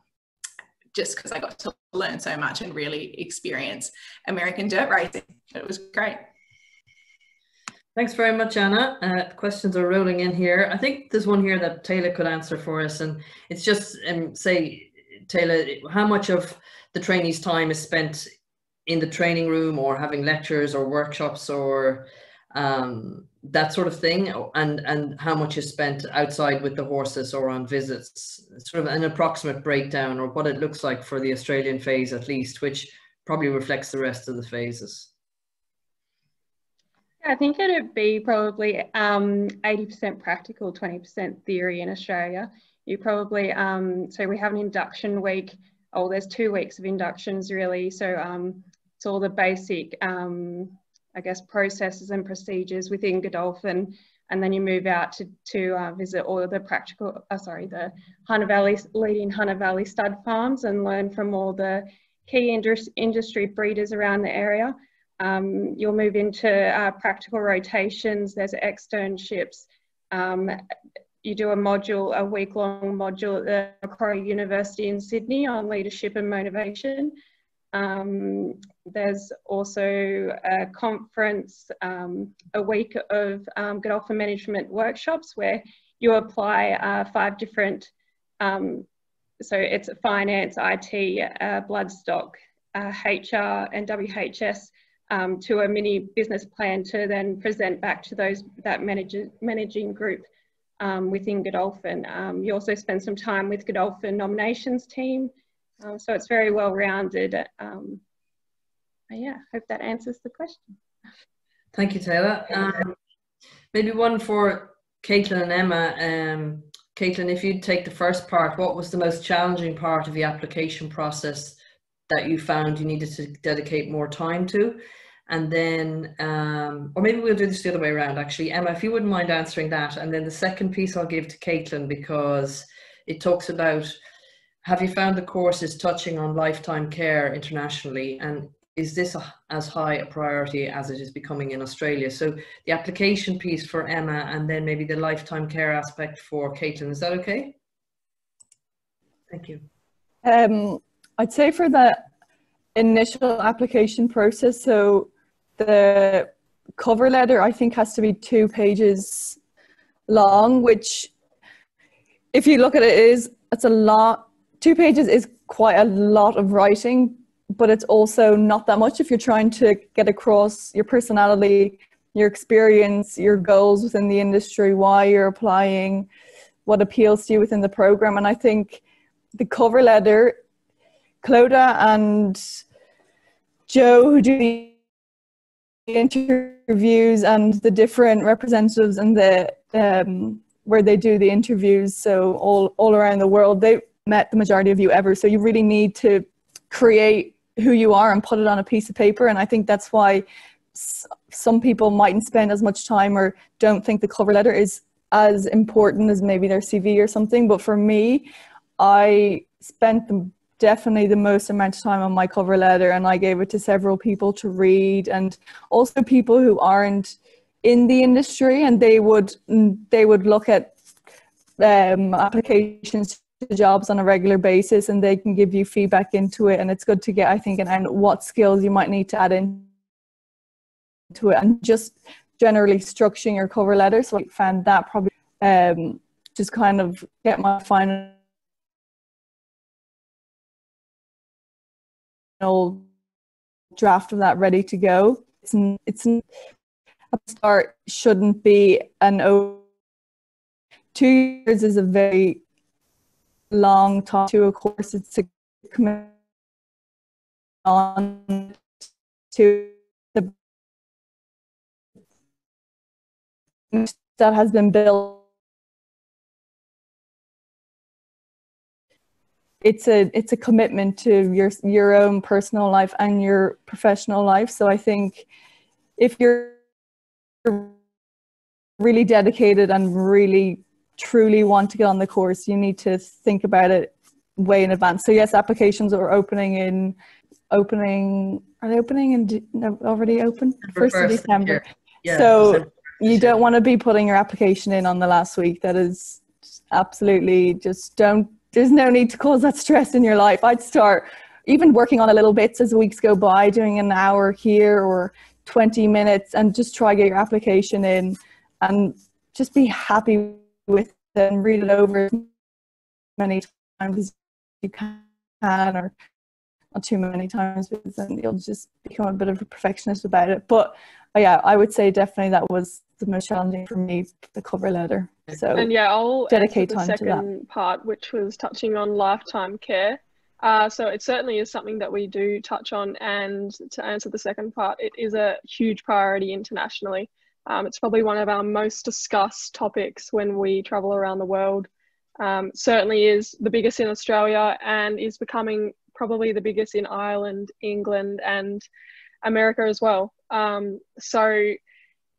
just because I got to learn so much and really experience American dirt racing. It was great. Thanks very much, Anna. Uh, questions are rolling in here. I think there's one here that Taylor could answer for us, and it's just um, say, Taylor, how much of the trainees' time is spent in the training room or having lectures or workshops or um, that sort of thing, and and how much is spent outside with the horses or on visits? Sort of an approximate breakdown or what it looks like for the Australian phase at least, which probably reflects the rest of the phases. I think it'd be probably um, 80% practical, 20% theory in Australia. You probably, um, so we have an induction week. Oh, there's two weeks of inductions really. So um, it's all the basic, um, I guess, processes and procedures within Godolphin. And then you move out to, to uh, visit all the practical, uh, sorry, the Hunter Valley, leading Hunter Valley stud farms and learn from all the key industry breeders around the area. Um, you'll move into uh, practical rotations, there's externships. Um, you do a module, a week long module at the Macquarie University in Sydney on leadership and motivation. Um, there's also a conference, um, a week of um, Godolphin management workshops where you apply uh, five different, um, so it's finance, IT, uh, bloodstock, uh, HR and WHS um, to a mini business plan to then present back to those that manager, managing group um, within Godolphin. You also spend some time with Godolphin nominations team, um, so it's very well rounded. Um, yeah, hope that answers the question. Thank you, Taylor. Um, maybe one for Caitlin and Emma. Um, Caitlin, if you'd take the first part, what was the most challenging part of the application process that you found you needed to dedicate more time to? and then um, or maybe we'll do this the other way around actually emma if you wouldn't mind answering that and then the second piece i'll give to caitlin because it talks about have you found the courses touching on lifetime care internationally? And is this a, as high a priority as it is becoming in australia? So the application piece for emma and then maybe the lifetime care aspect for caitlin is that okay? Thank you. Um, i'd say for the initial application process so the cover letter I think has to be two pages long, which if you look at it is it's a lot two pages is quite a lot of writing, but it's also not that much if you're trying to get across your personality, your experience, your goals within the industry, why you're applying, what appeals to you within the program. And I think the cover letter, Clodagh and Joe, who do the interviews and the different representatives and the um, where they do the interviews so all all around the world they met the majority of you ever. So you really need to create who you are and put it on a piece of paper. And i think that's why some people mightn't spend as much time or don't think the cover letter is as important as maybe their cv or something. But for me i spent the definitely the most amount of time on my cover letter and I gave it to several people to read and also people who aren't in the industry and they would they would look at um, applications jobs on a regular basis and they can give you feedback into it and it's good to get I think and what skills you might need to add in to it and just generally structuring your cover letter so I found that probably um, just kind of get my final draft of that ready to go. It's it's a start shouldn't be an o. Two years is a very long time to a course. It's a commitment on to the that has been built it's a it's a commitment to your your own personal life and your professional life so i think if you're really dedicated and really truly want to get on the course, you need to think about it way in advance. So yes, applications are opening in opening are they opening in no, already open first of December. Yeah. So you don't want to be putting your application in on the last week. That is absolutely just don't. There's no need to cause that stress in your life. I'd start even working on a little bits as weeks go by, doing an hour here or 20 minutes, and just try get your application in, and just be happy with and read it over as many times as you can, or not too many times because then you'll just become a bit of a perfectionist about it. But uh, yeah, I would say definitely that was the most challenging for me, the cover letter. So and yeah, I'll dedicate the time second to that. part, which was touching on lifetime care. Uh, so it certainly is something that we do touch on. And to answer the second part, it is a huge priority internationally. Um, it's probably one of our most discussed topics when we travel around the world. Um, certainly is the biggest in Australia and is becoming probably the biggest in Ireland, England, and America as well. Um, so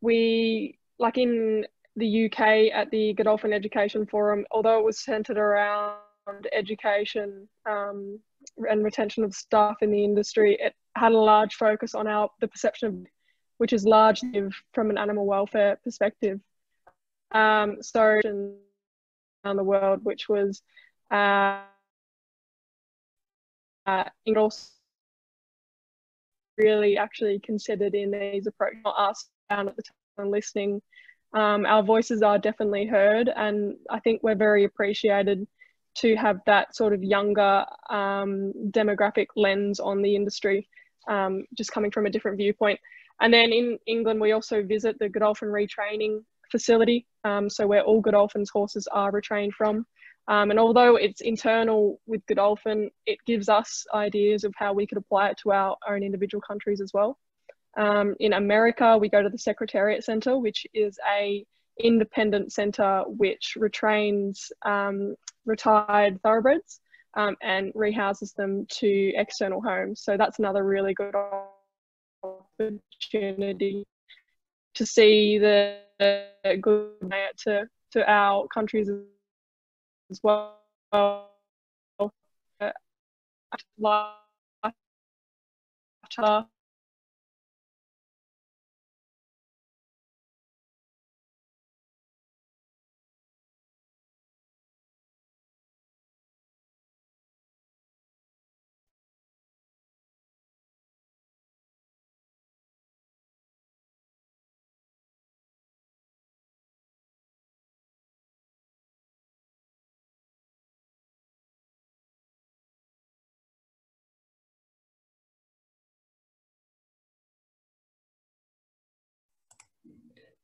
we, like in the UK at the Godolphin Education Forum, although it was centered around education um, and retention of staff in the industry, it had a large focus on our the perception of which is largely from an animal welfare perspective. Um, so around the world, which was uh, uh, really actually considered in these approach, not us down at the time listening. Um, our voices are definitely heard, and I think we're very appreciated to have that sort of younger um, demographic lens on the industry, um, just coming from a different viewpoint. And then in England, we also visit the Godolphin retraining facility, um, so where all Godolphin's horses are retrained from. Um, and although it's internal with Godolphin, it gives us ideas of how we could apply it to our own individual countries as well. Um, in America, we go to the Secretariat Center, which is a independent center which retrains um, retired thoroughbreds um, and rehouses them to external homes. So that's another really good opportunity to see the good to to our countries as well. After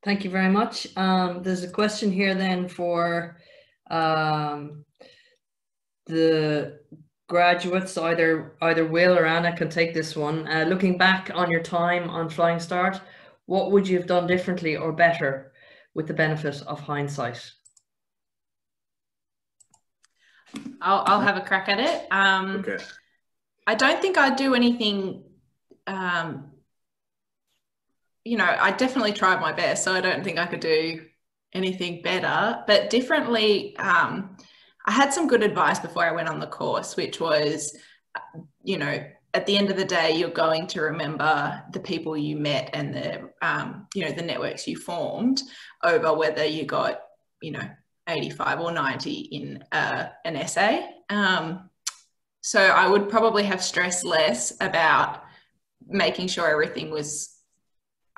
Thank you very much. Um, there's a question here then for um, the graduates, either either Will or Anna can take this one. Uh, looking back on your time on Flying Start, what would you have done differently or better with the benefit of hindsight? I'll, I'll have a crack at it. Um, okay. I don't think I'd do anything um, you know, I definitely tried my best. So I don't think I could do anything better. But differently, um, I had some good advice before I went on the course, which was, you know, at the end of the day, you're going to remember the people you met and the, um, you know, the networks you formed over whether you got, you know, 85 or 90 in uh, an essay. Um, so I would probably have stressed less about making sure everything was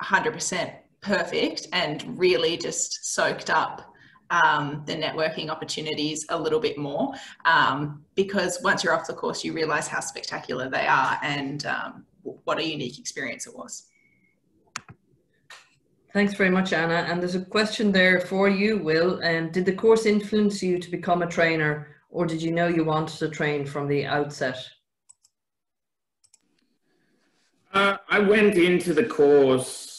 100% perfect and really just soaked up um, the networking opportunities a little bit more um, because once you're off the course, you realize how spectacular they are and um, what a unique experience it was. Thanks very much, Anna. And there's a question there for you, Will. And did the course influence you to become a trainer or did you know you wanted to train from the outset? Uh, I went into the course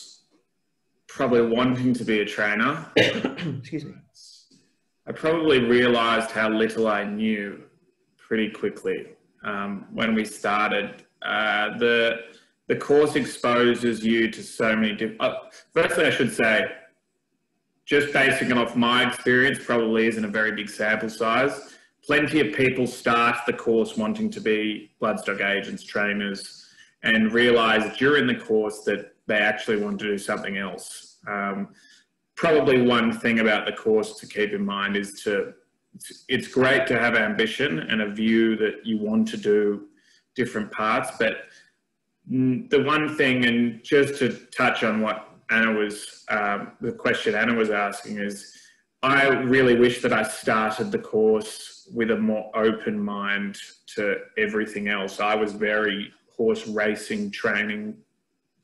probably wanting to be a trainer. Excuse me. I probably realized how little I knew pretty quickly um, when we started. Uh, the the course exposes you to so many different. Uh, firstly, I should say, just basing it off my experience, probably isn't a very big sample size. Plenty of people start the course wanting to be bloodstock agents, trainers, and realize during the course that they actually want to do something else. Um, probably one thing about the course to keep in mind is to it's, great to have ambition and a view that you want to do different parts, but the one thing, and just to touch on what Anna was, um, the question Anna was asking is, I really wish that I started the course with a more open mind to everything else. I was very horse racing training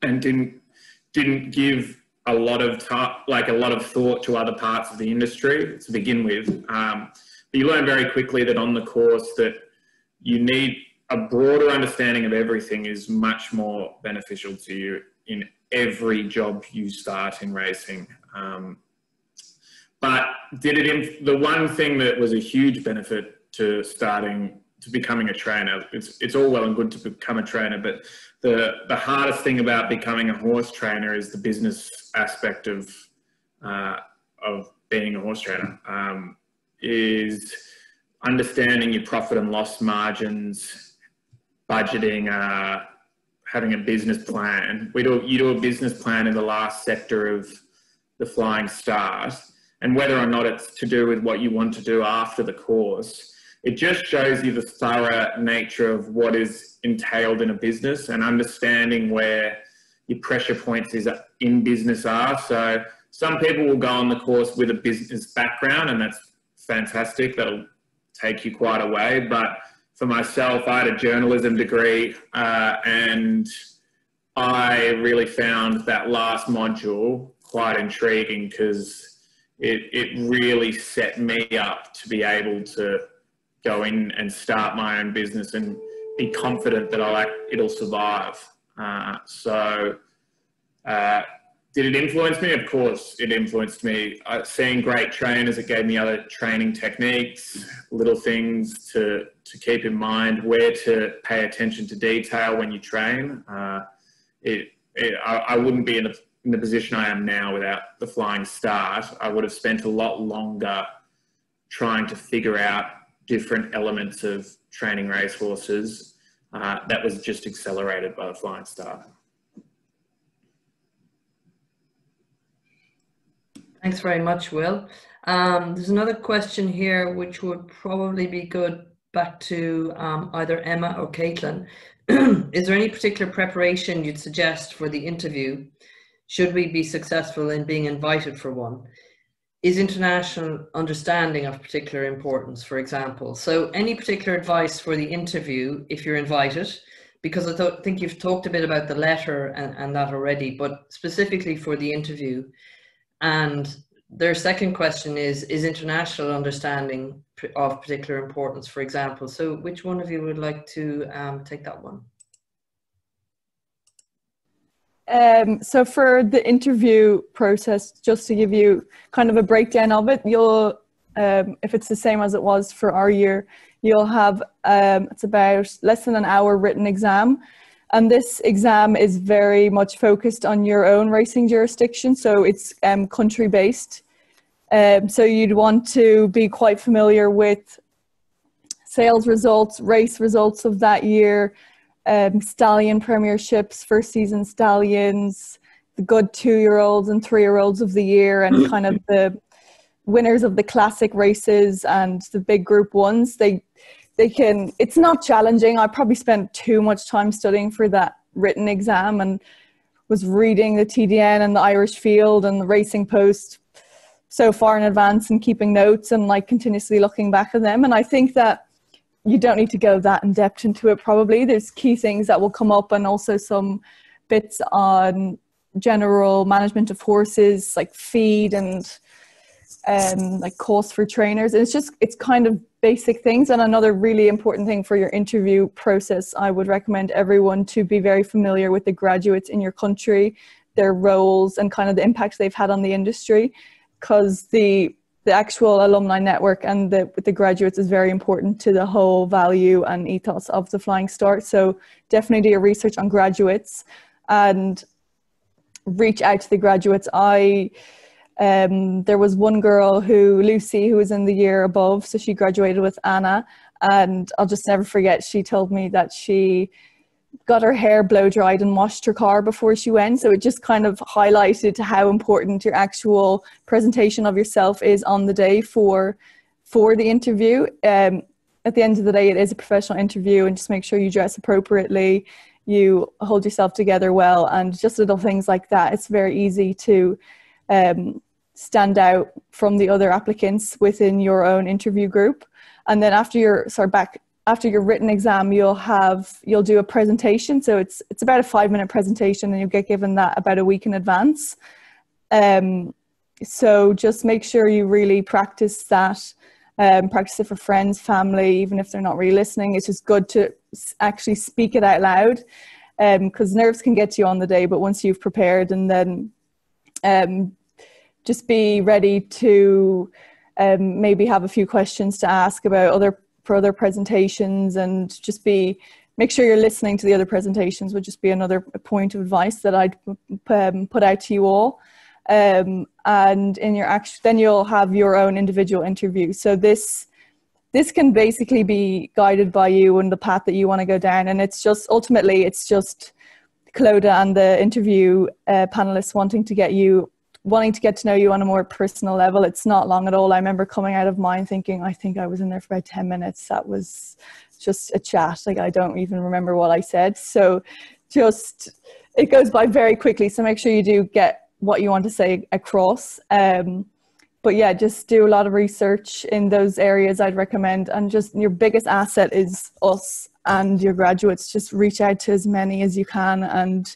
and didn't didn't give a lot of like a lot of thought to other parts of the industry to begin with. Um, but you learn very quickly that on the course that you need a broader understanding of everything is much more beneficial to you in every job you start in racing. Um, but did it, in the one thing that was a huge benefit to starting, to becoming a trainer, it's, it's all well and good to become a trainer, but the, the hardest thing about becoming a horse trainer is the business aspect of, uh, of being a horse trainer, um, is understanding your profit and loss margins, budgeting, uh, having a business plan. We do, you do a business plan in the last sector of the Flying Start, and whether or not it's to do with what you want to do after the course, it just shows you the thorough nature of what is entailed in a business and understanding where your pressure points is in business are. So some people will go on the course with a business background, and that's fantastic. That'll take you quite a way. But for myself, I had a journalism degree, uh, and I really found that last module quite intriguing because it, it really set me up to be able to go in and start my own business and be confident that I'll, it'll survive. Uh, so, uh, did it influence me? Of course, it influenced me. Uh, seeing great trainers, it gave me other training techniques, little things to, to keep in mind, where to pay attention to detail when you train. Uh, it, it, I, I, wouldn't be in, a, in the position I am now without the flying start. I would have spent a lot longer trying to figure out different elements of training racehorses. Uh, that was just accelerated by the flying start. Thanks very much, Will. Um, there's another question here which would probably be good back to um, either Emma or Caitlin. Is there any particular preparation you'd suggest for the interview should we be successful in being invited for one? Is international understanding of particular importance, for example? So any particular advice for the interview if you're invited? Because I th think you've talked a bit about the letter and, and that already, but specifically for the interview, and their second question is, is international understanding of particular importance, for example. So which one of you would like to um, take that one? Um, so for the interview process, just to give you kind of a breakdown of it, you'll, um, if it's the same as it was for our year, you'll have, um, it's about less than an hour written exam and this exam is very much focused on your own racing jurisdiction, so it's um, country based. Um, so you'd want to be quite familiar with sales results, race results of that year, um, stallion premierships, first season stallions, the good two year olds and three year olds of the year, and kind of the winners of the classic races and the big group ones. They they can it's not challenging i probably spent too much time studying for that written exam and was reading the tdn and the irish field and the racing post so far in advance and keeping notes and like continuously looking back at them and i think that you don't need to go that in depth into it probably. There's key things that will come up and also some bits on general management of horses like feed and um, like course for trainers. And it's just it's kind of basic things. And another really important thing for your interview process, I would recommend everyone to be very familiar with the graduates in your country, their roles, and kind of the impact they've had on the industry, because the the actual alumni network and the the graduates is very important to the whole value and ethos of the Flying Start. So definitely do your research on graduates and reach out to the graduates. I Um, there was one girl who, Lucy, who was in the year above, so she graduated with Anna. And I'll just never forget, she told me that she got her hair blow dried and washed her car before she went. So it just kind of highlighted how important your actual presentation of yourself is on the day for for the interview. Um, at the end of the day, it is a professional interview, and just make sure you dress appropriately, you hold yourself together well, and just little things like that. It's very easy to um, stand out from the other applicants within your own interview group. And then after your sorry back after your written exam, you'll have you'll do a presentation. So it's it's about a five minute presentation, and you'll get given that about a week in advance. Um, so just make sure you really practice that. Um, practice it for friends, family, even if they're not really listening. It's just good to actually speak it out loud because um, nerves can get you on the day, but once you've prepared and then um, just be ready to um, maybe have a few questions to ask about other for other presentations and just be make sure you're listening to the other presentations would just be another point of advice that I'd um, put out to you all. Um, and in your action, then you'll have your own individual interview. So this this can basically be guided by you and the path that you want to go down. And it's just ultimately it's just Clodagh and the interview uh, panelists wanting to get you wanting to get to know you on a more personal level. It's not long at all. I remember coming out of mine thinking, I think I was in there for about 10 minutes. That was just a chat. Like, I don't even remember what I said. So, just it goes by very quickly. So, make sure you do get what you want to say across. Um, but yeah, just do a lot of research in those areas I'd recommend. And just your biggest asset is us and your graduates. Just reach out to as many as you can and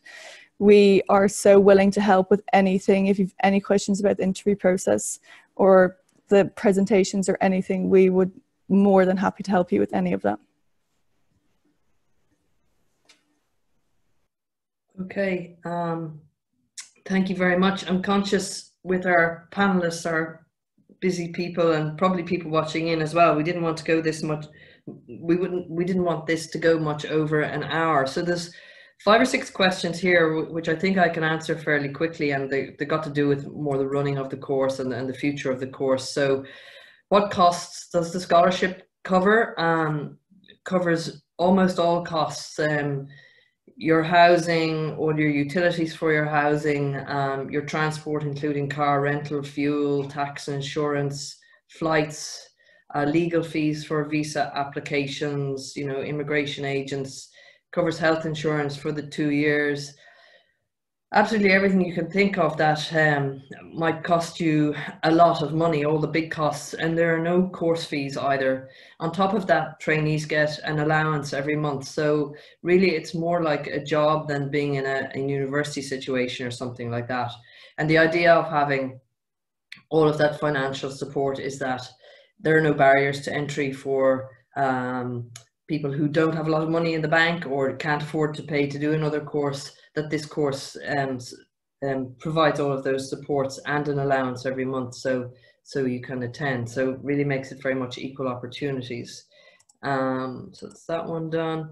we are so willing to help with anything. If you've any questions about the interview process or the presentations or anything, we would more than happy to help you with any of that. Okay, um, thank you very much. I'm conscious with our panelists are busy people and probably people watching in as well. We didn't want to go this much. We wouldn't. We didn't want this to go much over an hour. So there's five or six questions here, which I think I can answer fairly quickly, and they, they got to do with more the running of the course and, and the future of the course. So, what costs does the scholarship cover? Um, covers almost all costs. Um, your housing, all your utilities for your housing, um, your transport, including car rental, fuel, tax, insurance, flights, uh, legal fees for visa applications, you know, immigration agents, covers health insurance for the two years. Absolutely everything you can think of that um, might cost you a lot of money, all the big costs, and there are no course fees either. On top of that, trainees get an allowance every month. So really it's more like a job than being in a, a university situation or something like that. And the idea of having all of that financial support is that there are no barriers to entry for um, people who don't have a lot of money in the bank or can't afford to pay to do another course, that this course um, um, provides all of those supports and an allowance every month so so you can attend. So really makes it very much equal opportunities. Um, so that's that one done.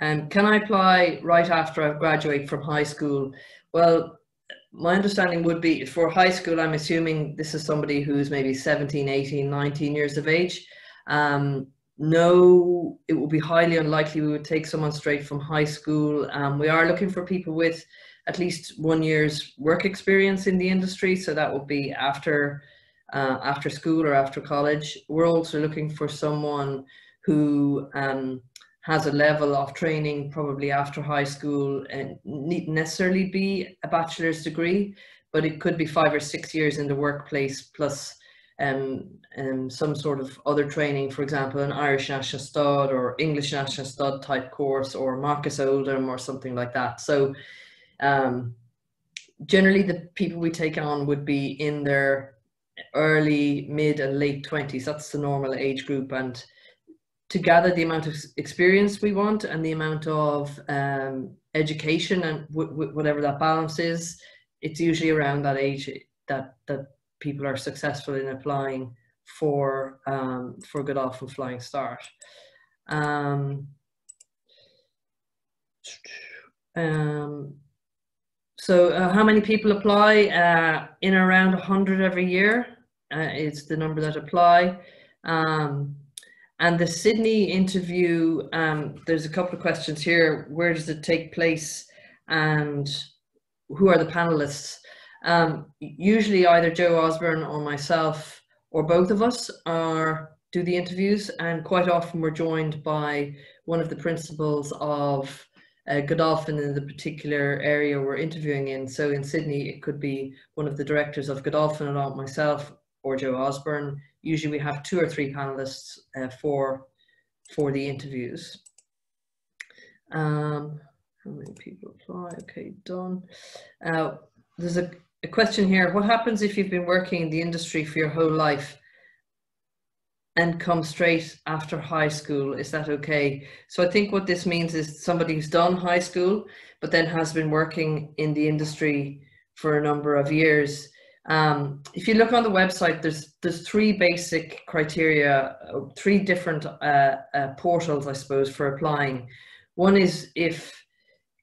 And um, can I apply right after I've graduated from high school? Well, my understanding would be for high school, I'm assuming this is somebody who's maybe 17, 18, 19 years of age. Um, no, it would be highly unlikely we would take someone straight from high school. Um, we are looking for people with at least one year's work experience in the industry, so that would be after uh, after school or after college. We're also looking for someone who um, has a level of training probably after high school and needn't necessarily be a bachelor's degree, but it could be five or six years in the workplace plus um, um, some sort of other training, for example, an Irish National Stud or English National Stud type course or Marcus Oldham or something like that. So um, generally the people we take on would be in their early, mid and late 20s. That's the normal age group. And to gather the amount of experience we want and the amount of um, education and whatever that balance is, it's usually around that age that, that people are successful in applying for um, for Godolphin Flying Start. Um, um, so uh, how many people apply? Uh, in around 100 every year uh, is the number that apply. Um, and the Sydney interview, um, there's a couple of questions here. Where does it take place? And who are the panelists? Um, usually either Joe Osborne or myself or both of us are do the interviews and quite often we're joined by one of the principals of uh, Godolphin in the particular area we're interviewing in. So in Sydney, it could be one of the directors of Godolphin and myself or Joe Osborne. Usually we have two or three panelists uh, for, for the interviews. Um, how many people apply? Okay, done. Uh, there's a, a question here. What happens if you've been working in the industry for your whole life and come straight after high school? Is that okay? So I think what this means is somebody who's done high school, but then has been working in the industry for a number of years. Um, if you look on the website, there's there's three basic criteria, three different uh, uh, portals, I suppose, for applying. One is if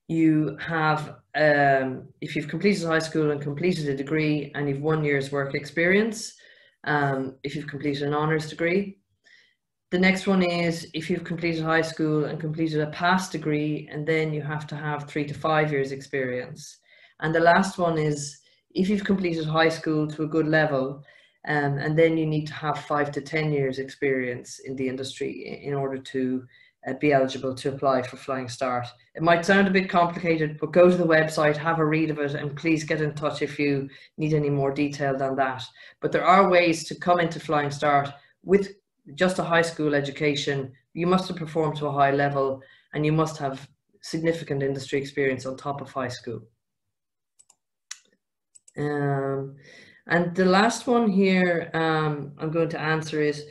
you have um, if you've completed high school and completed a degree and you've one year's work experience, um, if you've completed an honours degree. The next one is if you've completed high school and completed a past degree, and then you have to have three to five years experience. And the last one is if you've completed high school to a good level, um, and then you need to have five to 10 years experience in the industry in order to uh, be eligible to apply for Flying Start. It might sound a bit complicated, but go to the website, have a read of it, and please get in touch if you need any more detail than that. But there are ways to come into Flying Start with just a high school education. You must have performed to a high level and you must have significant industry experience on top of high school. Um, and the last one here um, I'm going to answer is,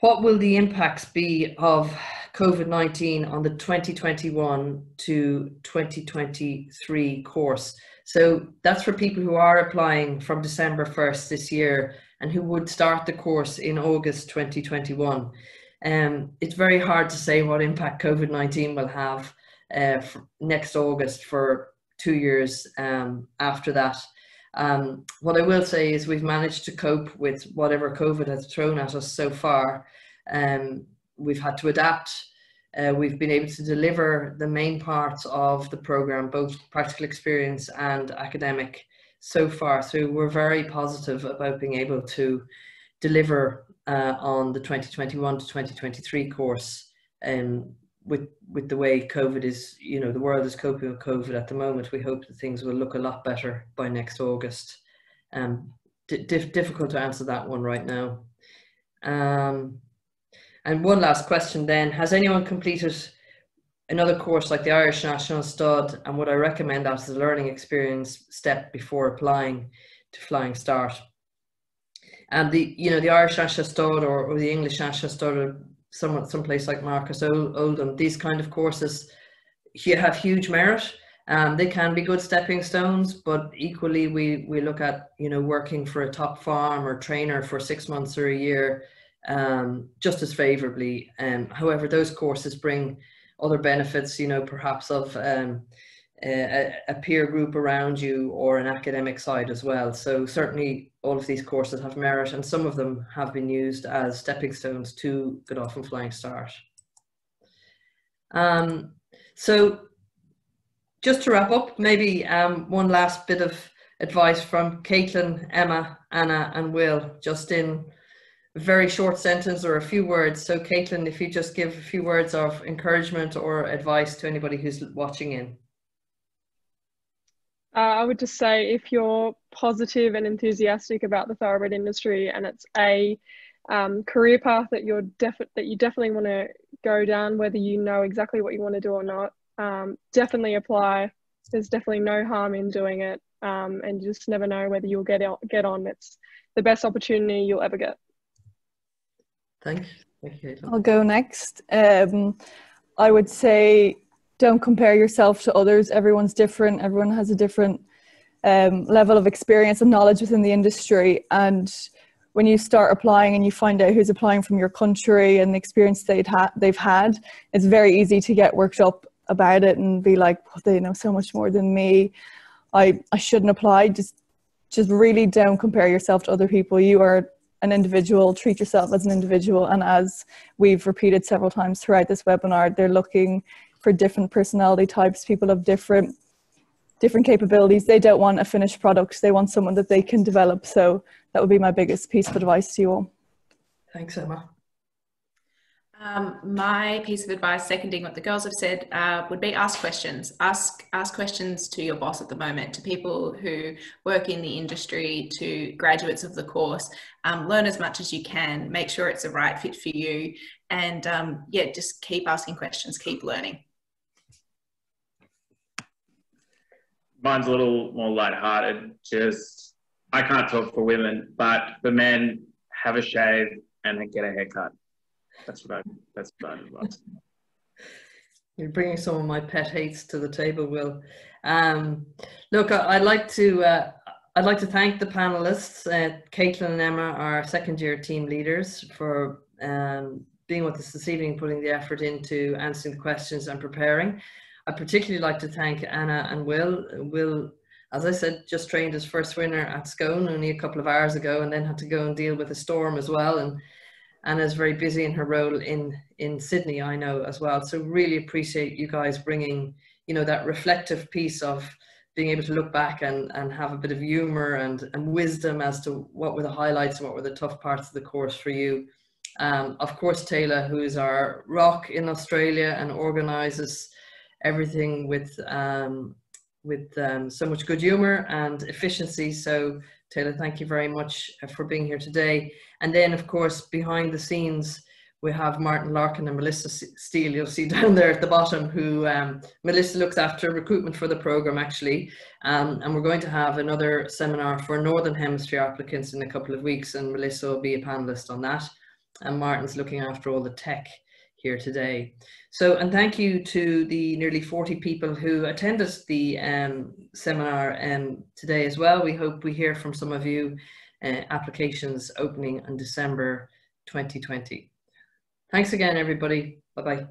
what will the impacts be of COVID-19 on the 2021 to 2023 course? So that's for people who are applying from December 1st this year and who would start the course in August 2021. Um, it's very hard to say what impact COVID-19 will have uh, next August for two years um, after that. Um, what I will say is we've managed to cope with whatever COVID has thrown at us so far. Um, we've had to adapt. Uh, we've been able to deliver the main parts of the program, both practical experience and academic so far. So we're very positive about being able to deliver uh, on the 2021 to 2023 course um, with with the way COVID is, you know, the world is coping with COVID at the moment. We hope that things will look a lot better by next August. Um, difficult to answer that one right now. Um, and one last question then, has anyone completed another course like the Irish National Stud and would I recommend that as a learning experience step before applying to Flying Start? And the, you know, the Irish National Stud or, or the English National Stud or some someplace like Marcus Oldham, these kind of courses you have huge merit. Um, they can be good stepping stones, but equally we we look at you know working for a top farm or trainer for six months or a year um, just as favorably. Um, however, those courses bring other benefits, you know, perhaps of um, a, a, peer group around you or an academic side as well. So certainly all of these courses have merit and some of them have been used as stepping stones to Godolphin Flying Start. Um, so just to wrap up, maybe um, one last bit of advice from Caitlin, Emma, Anna and Will, just in very short sentence or a few words. So Caitlin, if you just give a few words of encouragement or advice to anybody who's watching in. Uh, I would just say if you're positive and enthusiastic about the thoroughbred industry and it's a um, career path that you're that you definitely want to go down, whether you know exactly what you want to do or not, um, definitely apply. There's definitely no harm in doing it, um, and you just never know whether you'll get on, get on. It's the best opportunity you'll ever get. Thanks. Thank you. I'll go next. Um, I would say don't compare yourself to others. Everyone's different. Everyone has a different um, level of experience and knowledge within the industry. And when you start applying and you find out who's applying from your country and the experience they'd ha- they've had, it's very easy to get worked up about it and be like, well, they know so much more than me. I, I shouldn't apply. Just just really don't compare yourself to other people. You are an individual, treat yourself as an individual. And as we've repeated several times throughout this webinar, they're looking for different personality types. People of different different capabilities. They don't want a finished product. They want someone that they can develop. So that would be my biggest piece of advice to you all. Thanks, Emma. Um, my piece of advice, seconding what the girls have said, uh, would be ask questions. Ask ask questions to your boss at the moment, to people who work in the industry, to graduates of the course. Um, learn as much as you can. Make sure it's the right fit for you, and um, yeah, just keep asking questions. Keep learning. Mine's a little more lighthearted. Just I can't talk for women, but for men, have a shave and get a haircut that's what I, that's what I advise. You're bringing some of my pet hates to the table, Will. Um, look, I, would like to uh, I'd like to thank the panelists, uh, Caitlin and Emma, our second year team leaders, for um, being with us this evening, putting the effort into answering the questions and preparing. I'd particularly like to thank Anna and Will. Will, as I said, just trained his first winner at Scone only a couple of hours ago and then had to go and deal with a storm as well. And and is very busy in her role in in Sydney, I know as well. So really appreciate you guys bringing, you know, that reflective piece of being able to look back and, and have a bit of humor and, and wisdom as to what were the highlights and what were the tough parts of the course for you. Um, of course, Taylor, who is our rock in Australia and organises everything with um, with um, so much good humor and efficiency. So Taylor, thank you very much uh, for being here today. And then, of course, behind the scenes, we have Martin Larkin and Melissa Steele, you'll see down there at the bottom, who um, Melissa looks after recruitment for the program actually. Um, and we're going to have another seminar for Northern Hemisphere applicants in a couple of weeks and Melissa will be a panelist on that. And Martin's looking after all the tech here today. So, and thank you to the nearly 40 people who attended the um, seminar um, today as well. We hope we hear from some of you uh, applications opening in December 2020. Thanks again, everybody. Bye-bye.